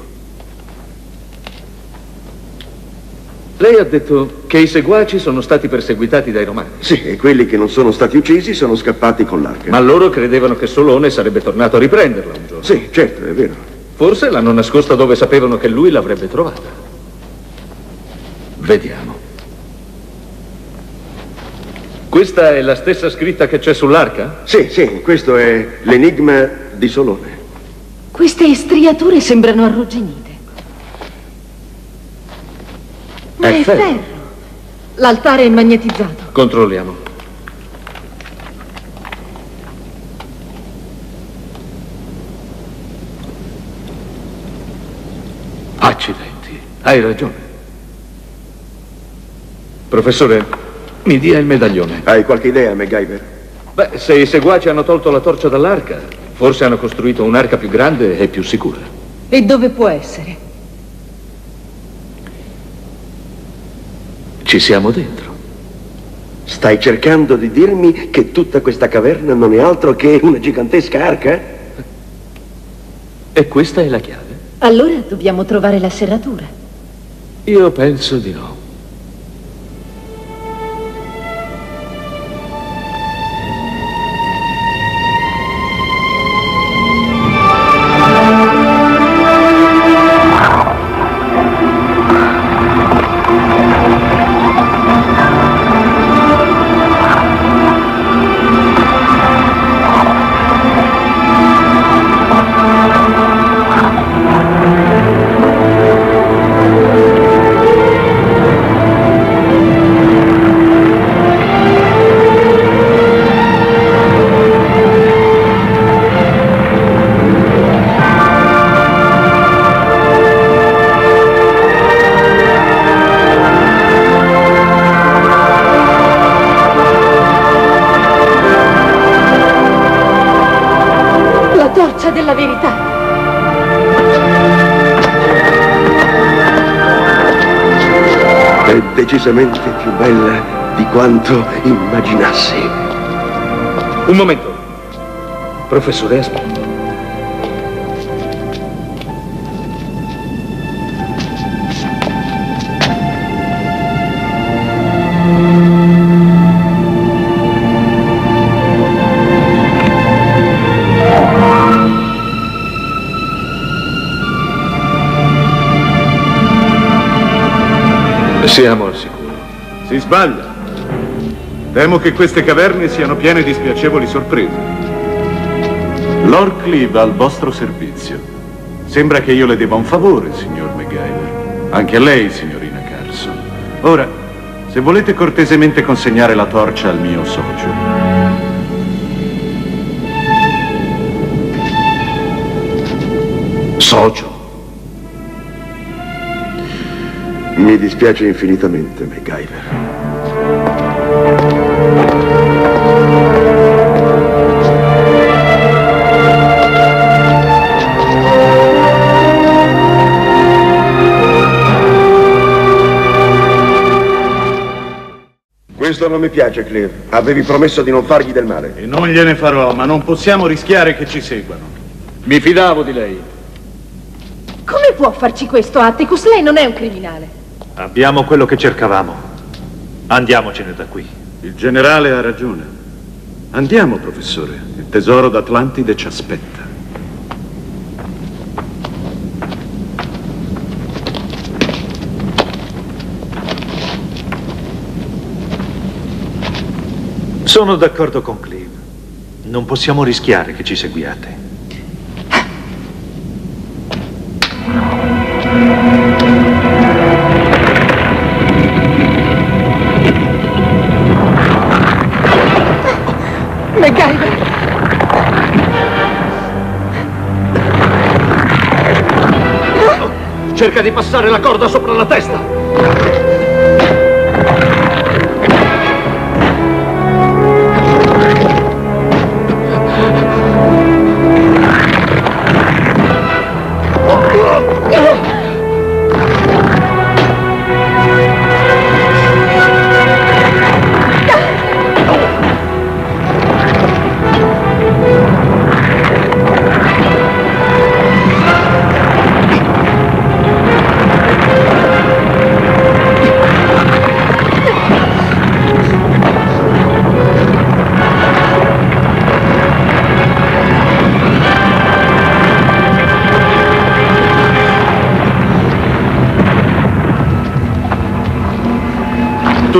Lei ha detto che i seguaci sono stati perseguitati dai romani. Sì, e quelli che non sono stati uccisi sono scappati con l'arca. Ma loro credevano che Solone sarebbe tornato a riprenderla un giorno. Sì, certo, è vero. Forse l'hanno nascosta dove sapevano che lui l'avrebbe trovata. Vediamo. Questa è la stessa scritta che c'è sull'arca? Sì, sì, questo è l'enigma di Solone. Queste striature sembrano arrugginite. Ma È è, ferro. ferro. L'altare è magnetizzato. Controlliamo. Accidenti, hai ragione. Professore, mi dia il medaglione. Hai qualche idea, MacGyver? Beh, se i seguaci hanno tolto la torcia dall'arca, forse hanno costruito un'arca più grande e più sicura. E dove può essere? Ci siamo dentro. Stai cercando di dirmi che tutta questa caverna non è altro che una gigantesca arca? E questa è la chiave? Allora dobbiamo trovare la serratura. Io penso di no. Decisamente più bella di quanto immaginassi. Un momento. Professore, aspetta. Siamo al sicuro. Si sbaglia. Temo che queste caverne siano piene di spiacevoli sorprese. Lord Cleve al vostro servizio. Sembra che io le debba un favore, signor MacGyver. Anche a lei, signorina Carson. Ora, se volete cortesemente consegnare la torcia al mio. Socio. Mi dispiace infinitamente, MacGyver. Questo non mi piace, Cleve. Avevi promesso di non fargli del male. E non gliene farò, ma non possiamo rischiare che ci seguano. Mi fidavo di lei. Come può farci questo, Atticus? Lei non è un criminale. Abbiamo quello che cercavamo. Andiamocene da qui. Il generale ha ragione. Andiamo, professore. Il tesoro d'Atlantide ci aspetta. Sono d'accordo con Cleve. Non possiamo rischiare che ci seguiate. Cerca di passare la corda sopra la testa.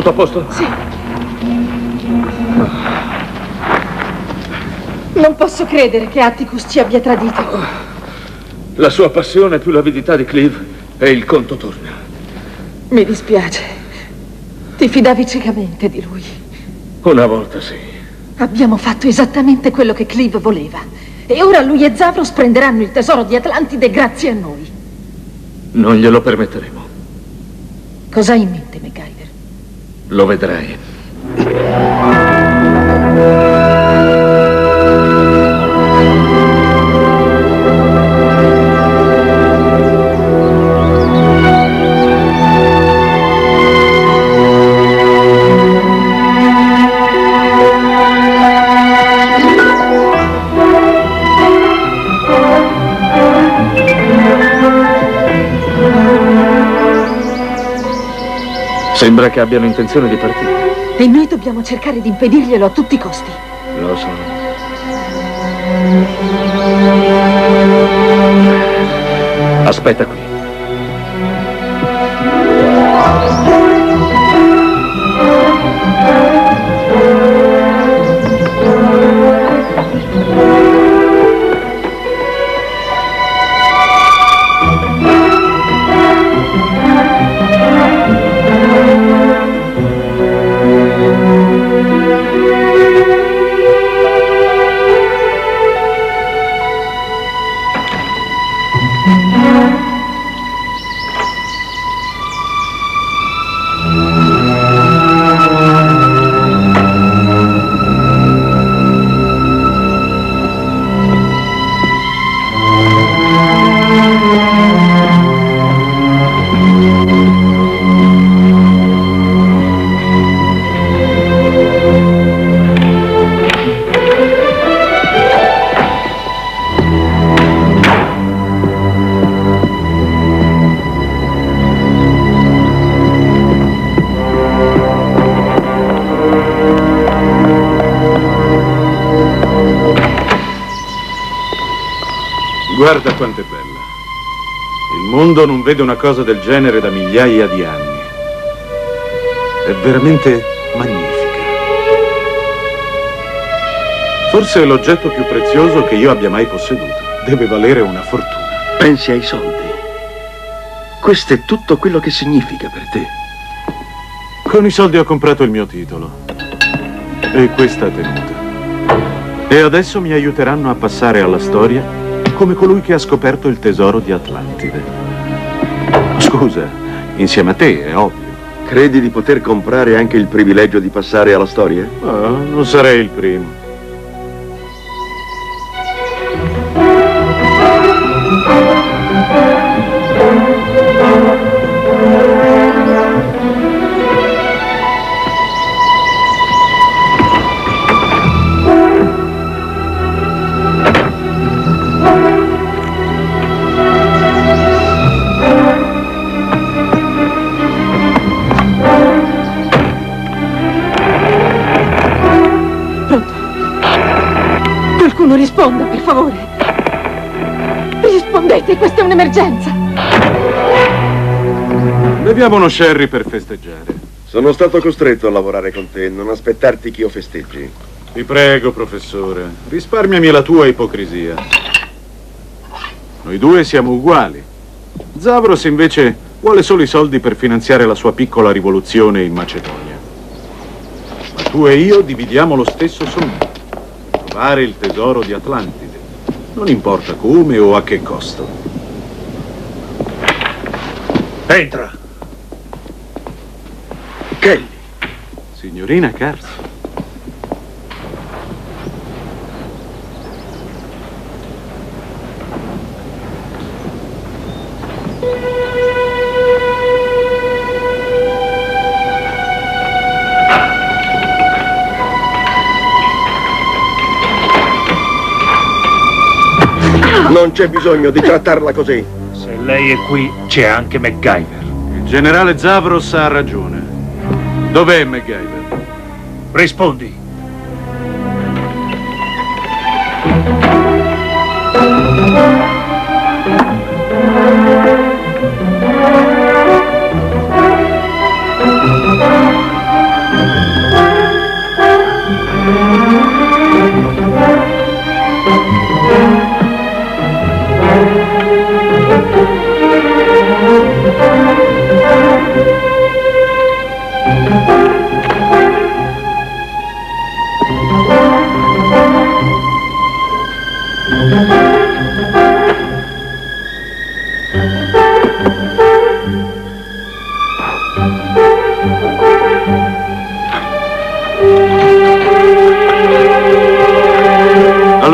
Tutto a posto? Sì. Non posso credere che Atticus ci abbia tradito. La sua passione più l'avidità di Cleve e il conto torna. Mi dispiace. Ti fidavi ciecamente di lui. Una volta sì. Abbiamo fatto esattamente quello che Clive voleva. E ora lui e Zavros prenderanno il tesoro di Atlantide grazie a noi. Non glielo permetteremo. Cosa hai in mente, MacGyver? Lo vedrai. Sembra che abbiano intenzione di partire. E noi dobbiamo cercare di impedirglielo a tutti i costi. Lo so. Aspetta mondo non vede una cosa del genere da migliaia di anni. È veramente magnifica. Forse è l'oggetto più prezioso che io abbia mai posseduto. Deve valere una fortuna. Pensi ai soldi. Questo è tutto quello che significa per te. Con i soldi ho comprato il mio titolo. E questa tenuta. E adesso mi aiuteranno a passare alla storia come colui che ha scoperto il tesoro di Atlantide. Scusa, insieme a te, è ovvio. Credi di poter comprare anche il privilegio di passare alla storia? Ah, non sarei il primo. Un'emergenza. Beviamo uno sherry per festeggiare. Sono stato costretto a lavorare con te, non aspettarti che io festeggi. Ti prego, professore, risparmiami la tua ipocrisia. Noi due siamo uguali. Zavros invece vuole solo i soldi per finanziare la sua piccola rivoluzione in Macedonia. Ma tu e io dividiamo lo stesso sogno. trovare il tesoro di Atlantide. Non importa come o a che costo. Entra. Kelly. Signorina Carson. Non c'è bisogno di trattarla così. Lei è qui, c'è anche MacGyver. Il generale Zavros ha ragione. Dov'è MacGyver? Rispondi.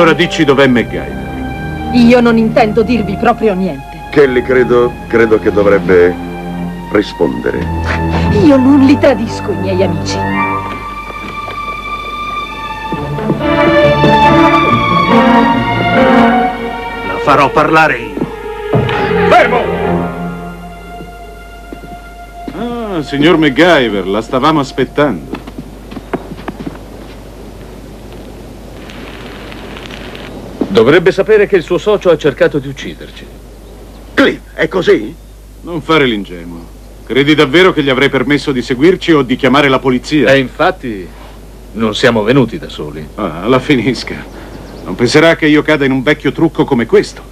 Allora dici dov'è MacGyver. Io non intendo dirvi proprio niente. Kelly credo, credo che dovrebbe rispondere. Io non li tradisco, i miei amici. La farò parlare io. Ah, signor MacGyver, la stavamo aspettando. Dovrebbe sapere che il suo socio ha cercato di ucciderci. Cliff, è così? Non fare l'ingenuo. Credi davvero che gli avrei permesso di seguirci o di chiamare la polizia? E infatti non siamo venuti da soli. Ah, la finisca. Non penserà che io cada in un vecchio trucco come questo.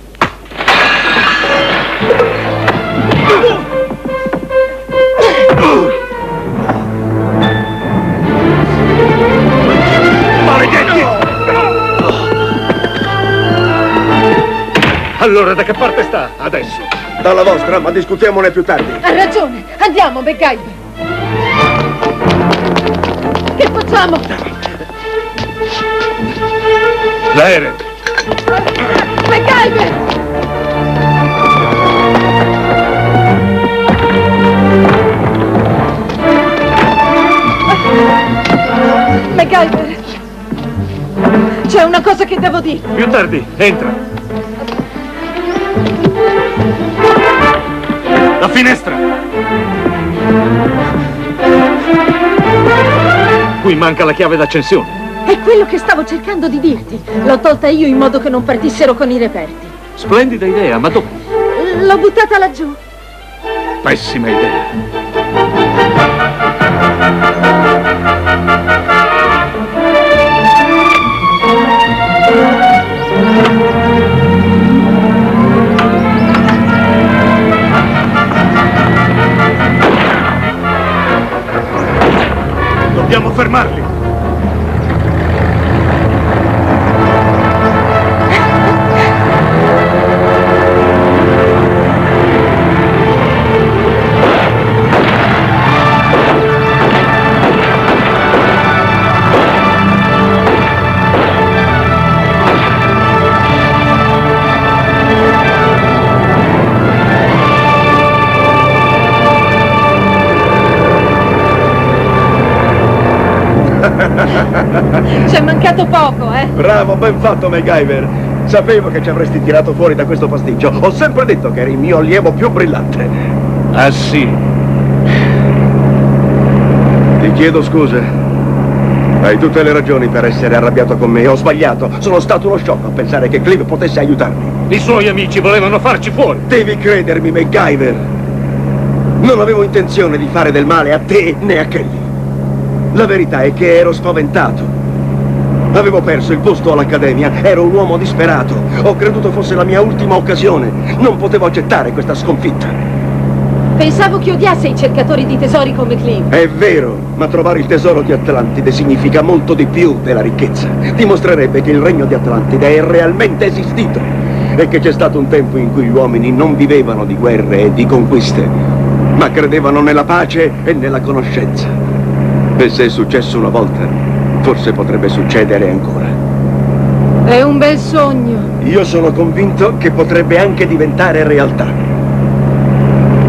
Allora da che parte sta adesso? Dalla vostra, ma discutiamone più tardi. Ha ragione. Andiamo, MacGyver. Che facciamo? L'aereo. MacGyver! MacGyver! C'è una cosa che devo dire. Più tardi, entra. La finestra. Qui manca la chiave d'accensione. È quello che stavo cercando di dirti. L'ho tolta io in modo che non partissero con i reperti. Splendida idea, ma dove? L'ho buttata laggiù. Pessima idea. Dobbiamo fermarli. Ci è mancato poco, eh? Bravo, ben fatto, MacGyver. Sapevo che ci avresti tirato fuori da questo pasticcio. Ho sempre detto che eri il mio allievo più brillante. Ah sì, Ti chiedo scusa. Hai tutte le ragioni per essere arrabbiato con me. Ho sbagliato. Sono stato uno sciocco a pensare che Clive potesse aiutarmi. i suoi amici volevano farci fuori. Devi credermi, MacGyver. Non avevo intenzione di fare del male a te né a Kelly. La verità è che ero spaventato. Avevo perso il posto all'Accademia, ero un uomo disperato. Ho creduto fosse la mia ultima occasione. Non potevo accettare questa sconfitta. Pensavo che odiasse i cercatori di tesori come Clive. È vero, ma trovare il tesoro di Atlantide significa molto di più della ricchezza. Dimostrerebbe che il regno di Atlantide è realmente esistito e che c'è stato un tempo in cui gli uomini non vivevano di guerre e di conquiste, ma credevano nella pace e nella conoscenza. E se è successo una volta, forse potrebbe succedere ancora. È un bel sogno. Io sono convinto che potrebbe anche diventare realtà.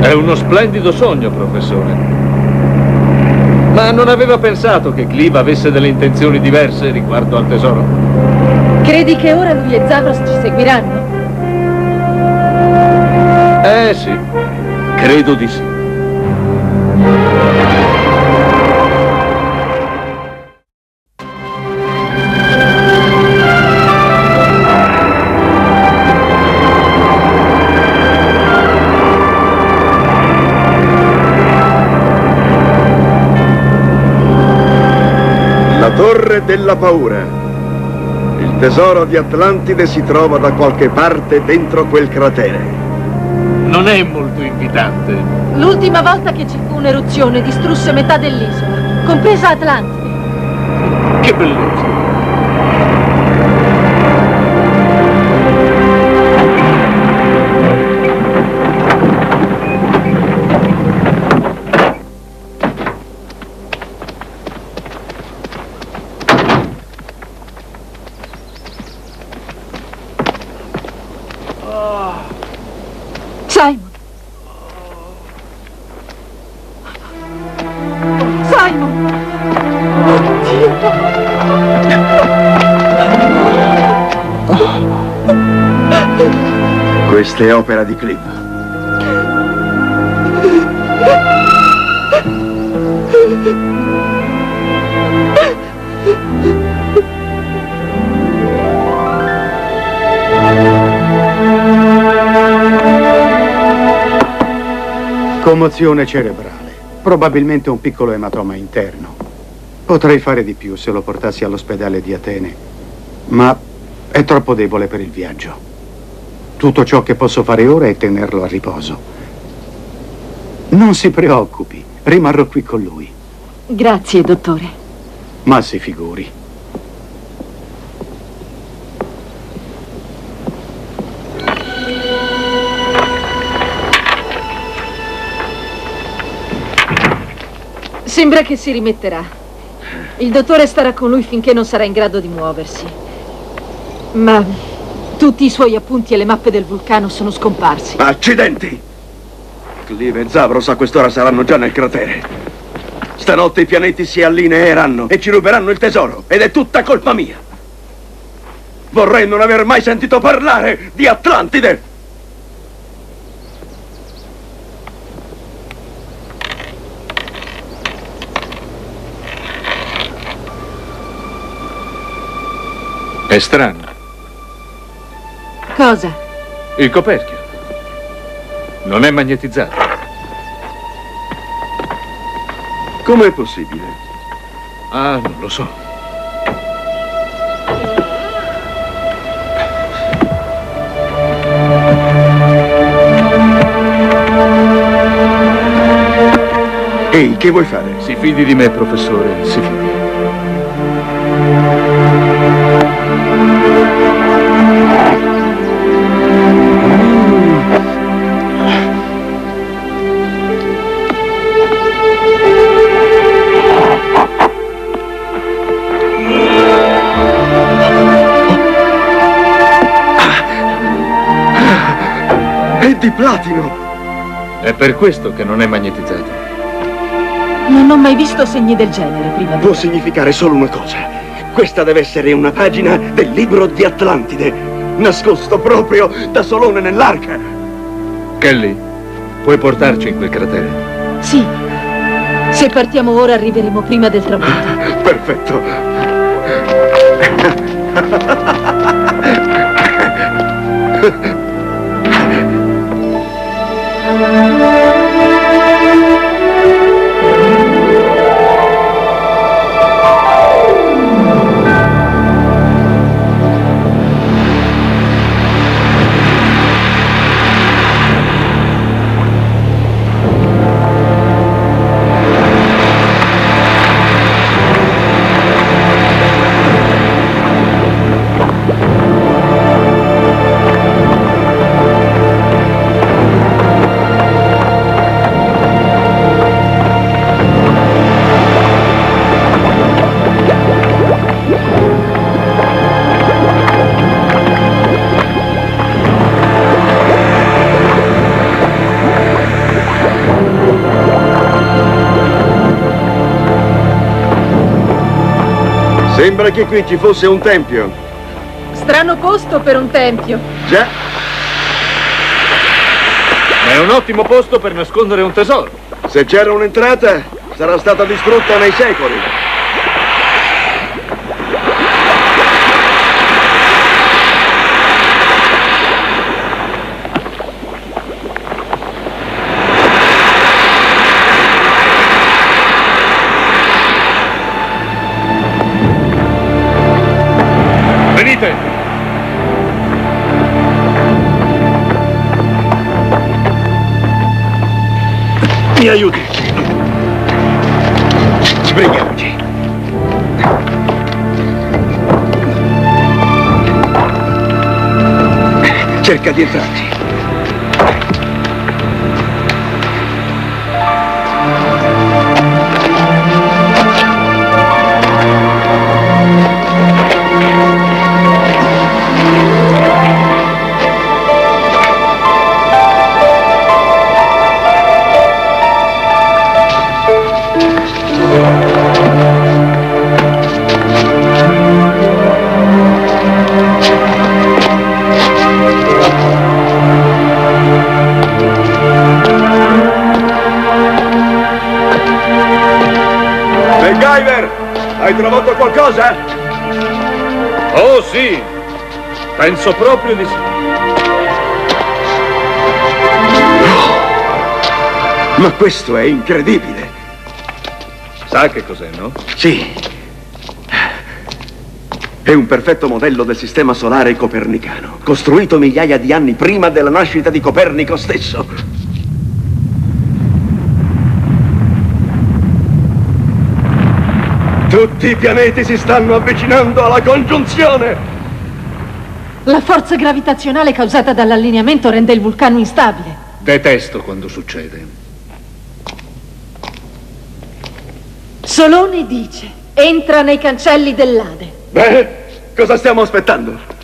È uno splendido sogno, professore. Ma non aveva pensato che Clive avesse delle intenzioni diverse riguardo al tesoro? Credi che ora lui e Zavros ci seguiranno? Eh sì, credo di sì. Della paura. Il tesoro di Atlantide si trova da qualche parte dentro quel cratere. Non è molto invitante. L'ultima volta che ci fu un'eruzione distrusse metà dell'isola, compresa Atlantide. Che bellezza. Questa è opera di Clive. Commozione cerebrale, probabilmente un piccolo ematoma interno. Potrei fare di più se lo portassi all'ospedale di Atene, ma è troppo debole per il viaggio. Tutto ciò che posso fare ora è tenerlo a riposo. Non si preoccupi, rimarrò qui con lui. Grazie, dottore. Ma si figuri. Sembra che si rimetterà. Il dottore starà con lui finché non sarà in grado di muoversi. Ma tutti i suoi appunti e le mappe del vulcano sono scomparsi. Accidenti! Clive e Zavros a quest'ora saranno già nel cratere. Stanotte i pianeti si allineeranno e ci ruberanno il tesoro. Ed è tutta colpa mia. Vorrei non aver mai sentito parlare di Atlantide. È strano. Cosa? Il coperchio. Non è magnetizzato. Com'è possibile? Ah, non lo so. Ehi, che vuoi fare? Si fidi di me, professore, si fidi. platino. È per questo che non è magnetizzato. Non ho mai visto segni del genere prima. Può significare solo una cosa. Questa deve essere una pagina del libro di Atlantide, nascosto proprio da Solone nell'arca. Kelly, puoi portarci in quel cratere? Sì. Se partiamo ora arriveremo prima del tramonto. Ah, perfetto. Ha *laughs* che qui ci fosse un tempio. Strano posto per un tempio. Già, È un ottimo posto per nascondere un tesoro. se c'era un'entrata, sarà stata distrutta nei secoli. Mi aiuti. Sbrighiamoci. Cerca di entrarci. Penso proprio di sì. Ma questo è incredibile. Sa che cos'è, no? Sì. È un perfetto modello del sistema solare copernicano, costruito migliaia di anni prima della nascita di Copernico stesso. Tutti i pianeti si stanno avvicinando alla congiunzione. La forza gravitazionale causata dall'allineamento rende il vulcano instabile. Detesto quando succede. Solone dice, entra nei cancelli dell'Ade. Beh, cosa stiamo aspettando?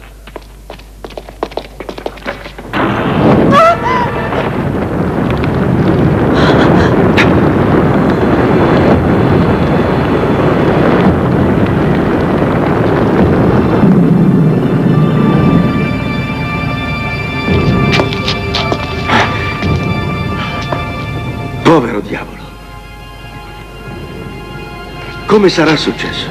Come sarà successo?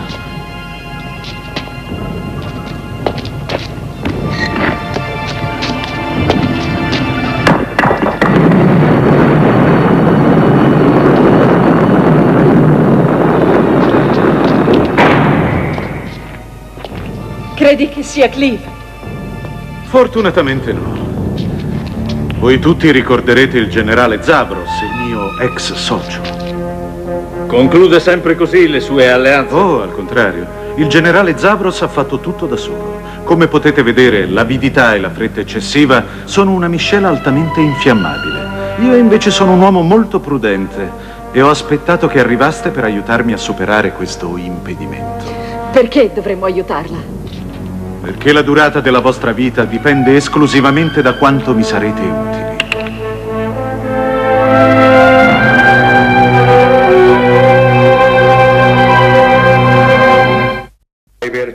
Credi che sia Clive? Fortunatamente no. Voi tutti ricorderete il generale Zavros, il mio ex socio. Conclude sempre così le sue alleanze. Oh, al contrario. Il generale Zavros ha fatto tutto da solo. Come potete vedere, l'avidità e la fretta eccessiva sono una miscela altamente infiammabile. Io invece sono un uomo molto prudente e ho aspettato che arrivaste per aiutarmi a superare questo impedimento. Perché dovremmo aiutarla? Perché la durata della vostra vita dipende esclusivamente da quanto mi sarete utili.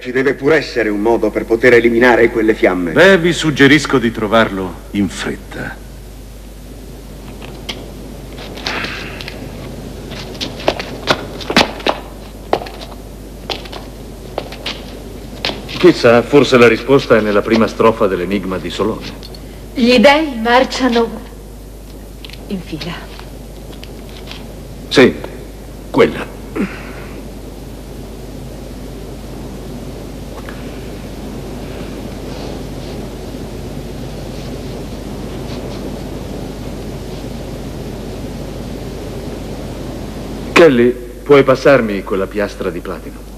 Ci deve pure essere un modo per poter eliminare quelle fiamme. Beh, vi suggerisco di trovarlo in fretta. Chissà, forse la risposta è nella prima strofa dell'enigma di Solone. Gli dei marciano in fila. Sì, quella. Kelly, puoi passarmi quella piastra di platino?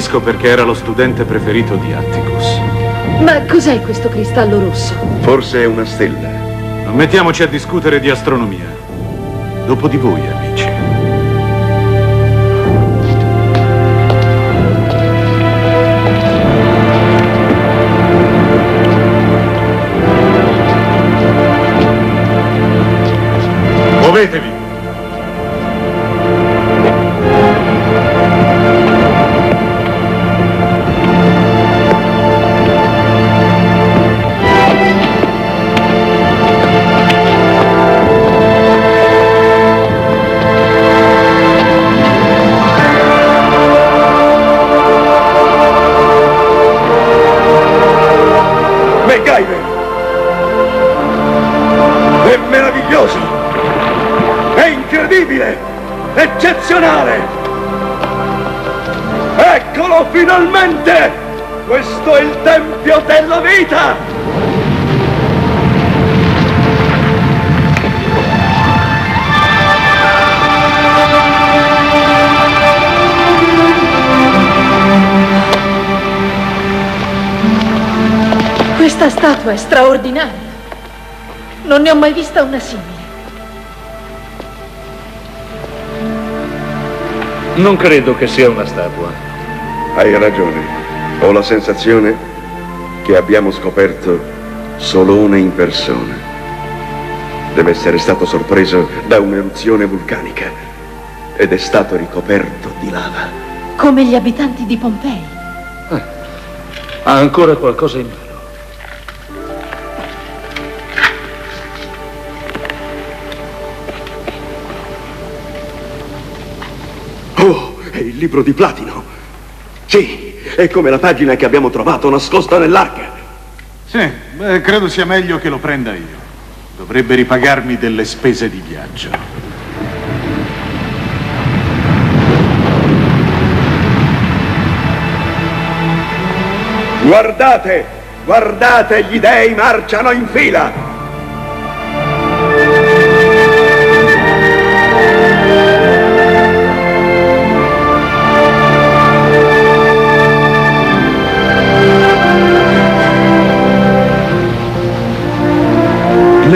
Capisco perché era lo studente preferito di Atticus. Ma cos'è questo cristallo rosso? Forse è una stella. Non mettiamoci a discutere di astronomia. Dopo di voi, amici. Ne ho mai vista una simile. Non credo che sia una statua. Hai ragione. Ho la sensazione che abbiamo scoperto solo una in persona. Deve essere stato sorpreso da un'eruzione vulcanica ed è stato ricoperto di lava. Come gli abitanti di Pompei. Ha ancora qualcosa in mano. Libro di platino. Sì, è come la pagina che abbiamo trovato nascosta nell'arca. Sì, beh, credo sia meglio che lo prenda io. Dovrebbe ripagarmi delle spese di viaggio. Guardate, guardate, gli dei marciano in fila.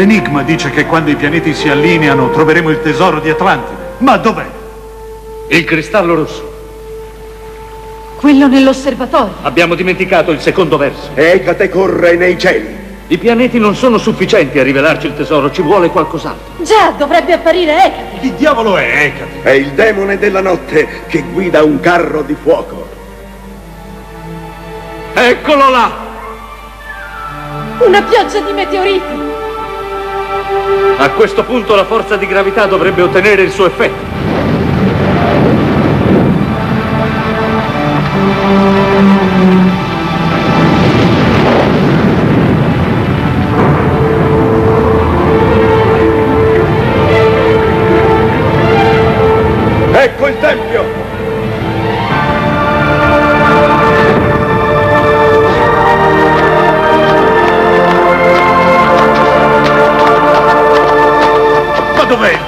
L'enigma dice che quando i pianeti si allineano troveremo il tesoro di Atlantide. Ma dov'è? Il cristallo rosso. Quello nell'osservatorio. Abbiamo dimenticato il secondo verso. Ecate corre nei cieli. I pianeti non sono sufficienti a rivelarci il tesoro, ci vuole qualcos'altro. Già, dovrebbe apparire Ecate. Chi diavolo è Ecate? È il demone della notte che guida un carro di fuoco. Eccolo là! Una pioggia di meteoriti. A questo punto la forza di gravità dovrebbe ottenere il suo effetto.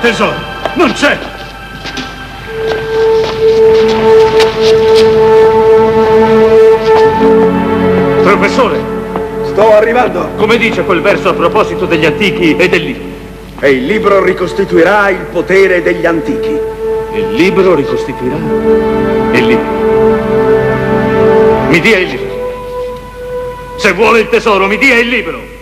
Tesoro? Non c'è! Professore, Sto arrivando. come dice quel verso a proposito degli antichi e del libro? E il libro ricostituirà il potere degli antichi. Il libro ricostituirà il libro. Mi dia il libro. Se vuole il tesoro, mi dia il libro.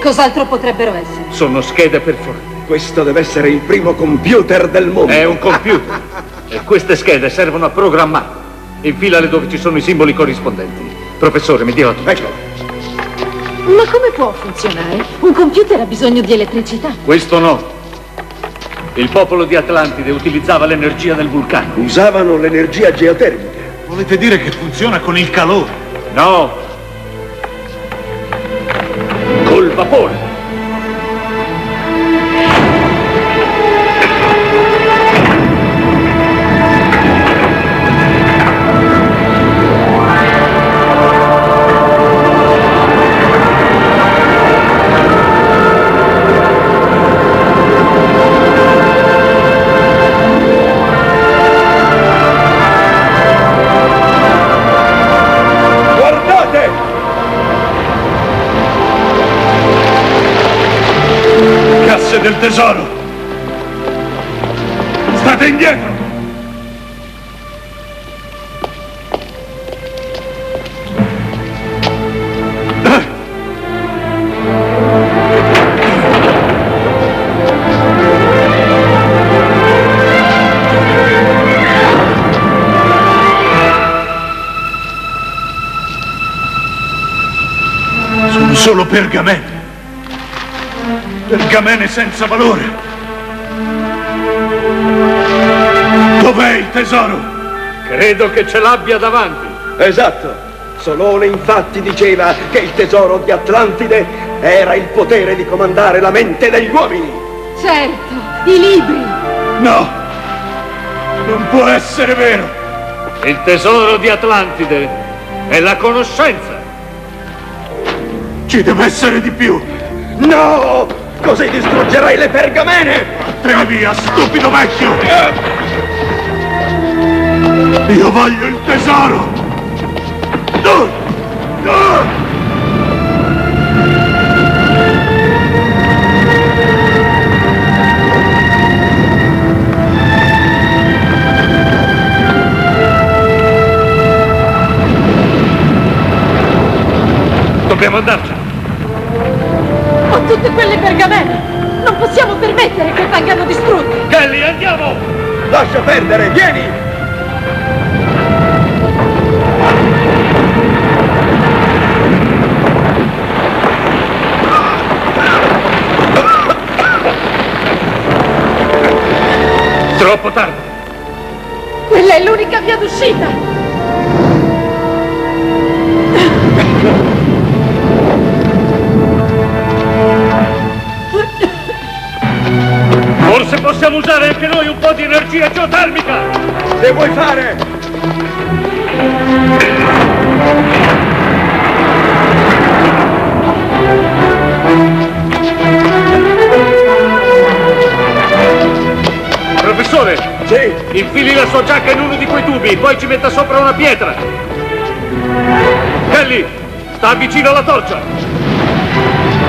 Cos'altro potrebbero essere? sono schede perforate. Questo deve essere il primo computer del mondo. È un computer. e queste schede servono a programmare. Infilale dove ci sono i simboli corrispondenti. Professore, mi dia la tua. Ecco. Ma come può funzionare? Un computer ha bisogno di elettricità. Questo no. Il popolo di Atlantide utilizzava l'energia del vulcano. Usavano l'energia geotermica. Volete dire che funziona con il calore? No. Vapore. Tesoro! State indietro! Sono solo pergamene. Pergamene senza valore. Dov'è il tesoro? Credo che ce l'abbia davanti. Esatto. Solone infatti diceva che il tesoro di Atlantide era il potere di comandare la mente degli uomini. Certo, i libri. No! Non può essere vero! Il tesoro di Atlantide è la conoscenza. Ci deve essere di più! No! Così distruggerai le pergamene! Vattene via, stupido vecchio! Io voglio il tesoro! No! No! Dobbiamo andarci. Tutte quelle pergamene. Non possiamo permettere che vengano distrutte. Kelly, andiamo! Lascia perdere, vieni! Troppo tardi. Quella è l'unica via d'uscita. Forse possiamo usare anche noi un po' di energia geotermica. Che vuoi fare? Professore, Sì, infili la sua giacca in uno di quei tubi, poi ci metta sopra una pietra. Kelly, sta vicino alla torcia.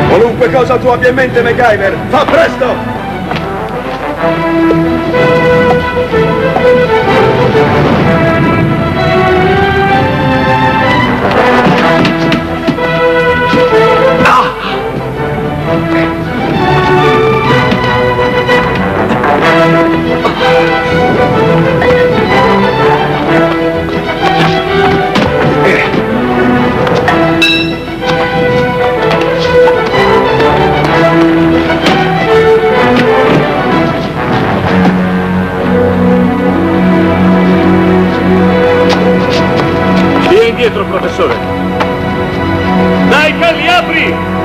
qualunque cosa tu abbia in mente, MacGyver, fa presto! Via professore. Dai, Kelly, apri!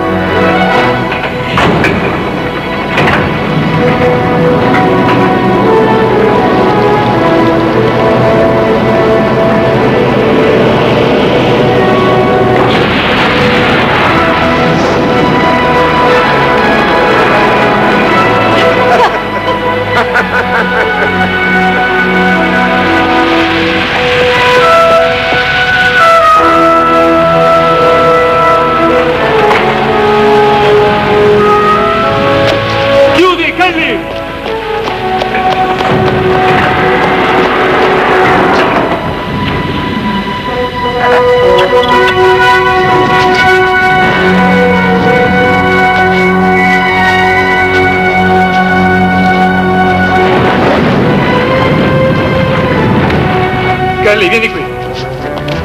Kelly, vieni qui.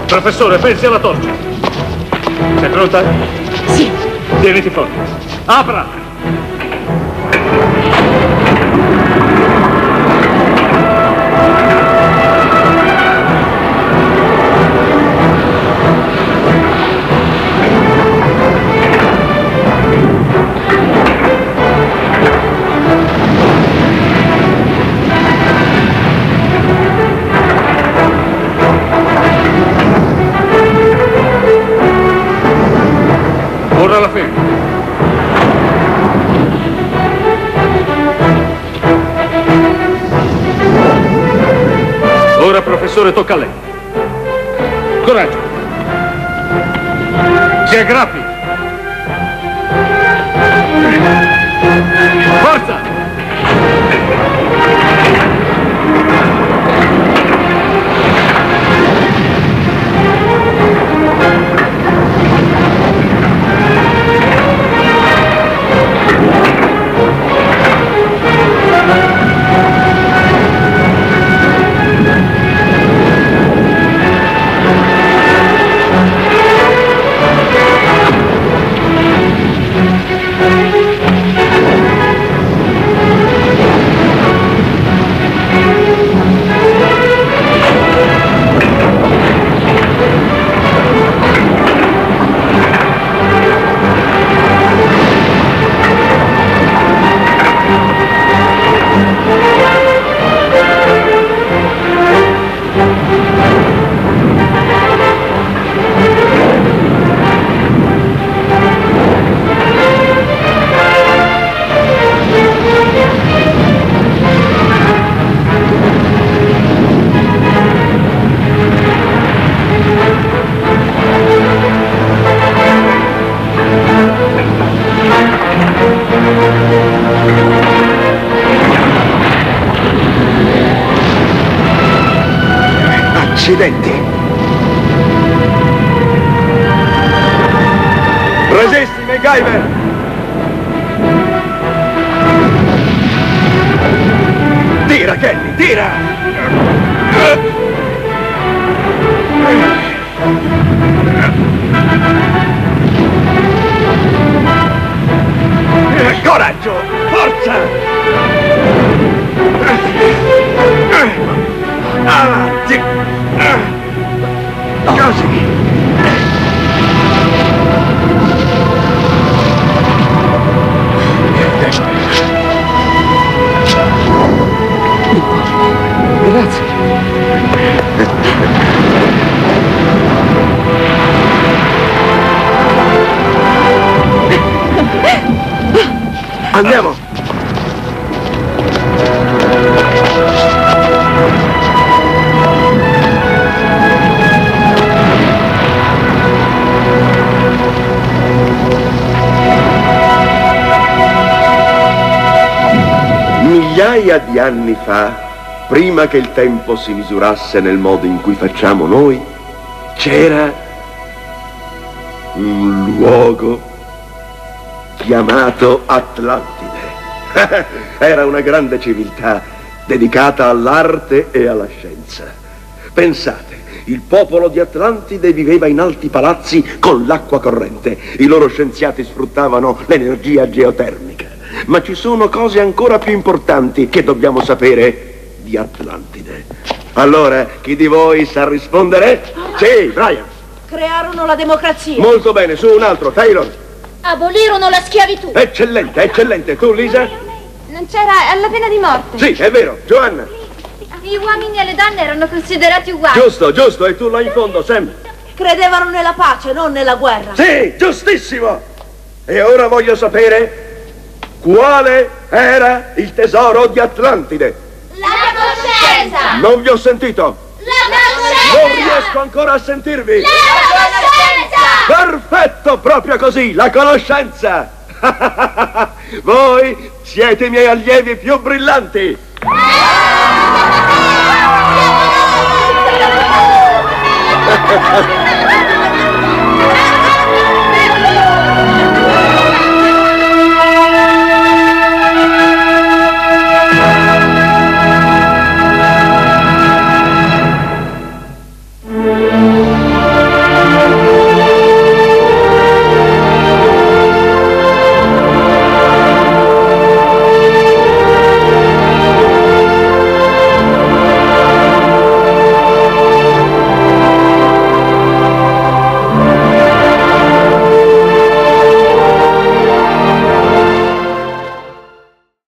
Professore, pensi alla torcia. Sei pronta? Sì. Tieniti forte. Apra! Professore, tocca a lei. Coraggio. Si aggrappi. Prima che il tempo si misurasse nel modo in cui facciamo noi, c'era un luogo chiamato Atlantide. *laughs* Era una grande civiltà dedicata all'arte e alla scienza. Pensate, il popolo di Atlantide viveva in alti palazzi con l'acqua corrente. I loro scienziati sfruttavano l'energia geotermica. Ma ci sono cose ancora più importanti che dobbiamo sapere di Atlantide. Allora, chi di voi sa rispondere? Sì, Brian. Crearono la democrazia. Molto bene, su un altro, Taylor. Abolirono la schiavitù. Eccellente, eccellente. Tu, Lisa? Non c'era la pena di morte. Sì, è vero. Giovanna? Gli uomini e le donne erano considerati uguali. Giusto, giusto. E tu là in fondo, Sam? Credevano nella pace, non nella guerra. Sì, giustissimo. E ora voglio sapere quale era il tesoro di Atlantide. Coscienza! Non vi ho sentito. La Non riesco ancora a sentirvi. La conoscenza! Perfetto, proprio così, la conoscenza. *laughs* Voi siete i miei allievi più brillanti. *laughs* *laughs*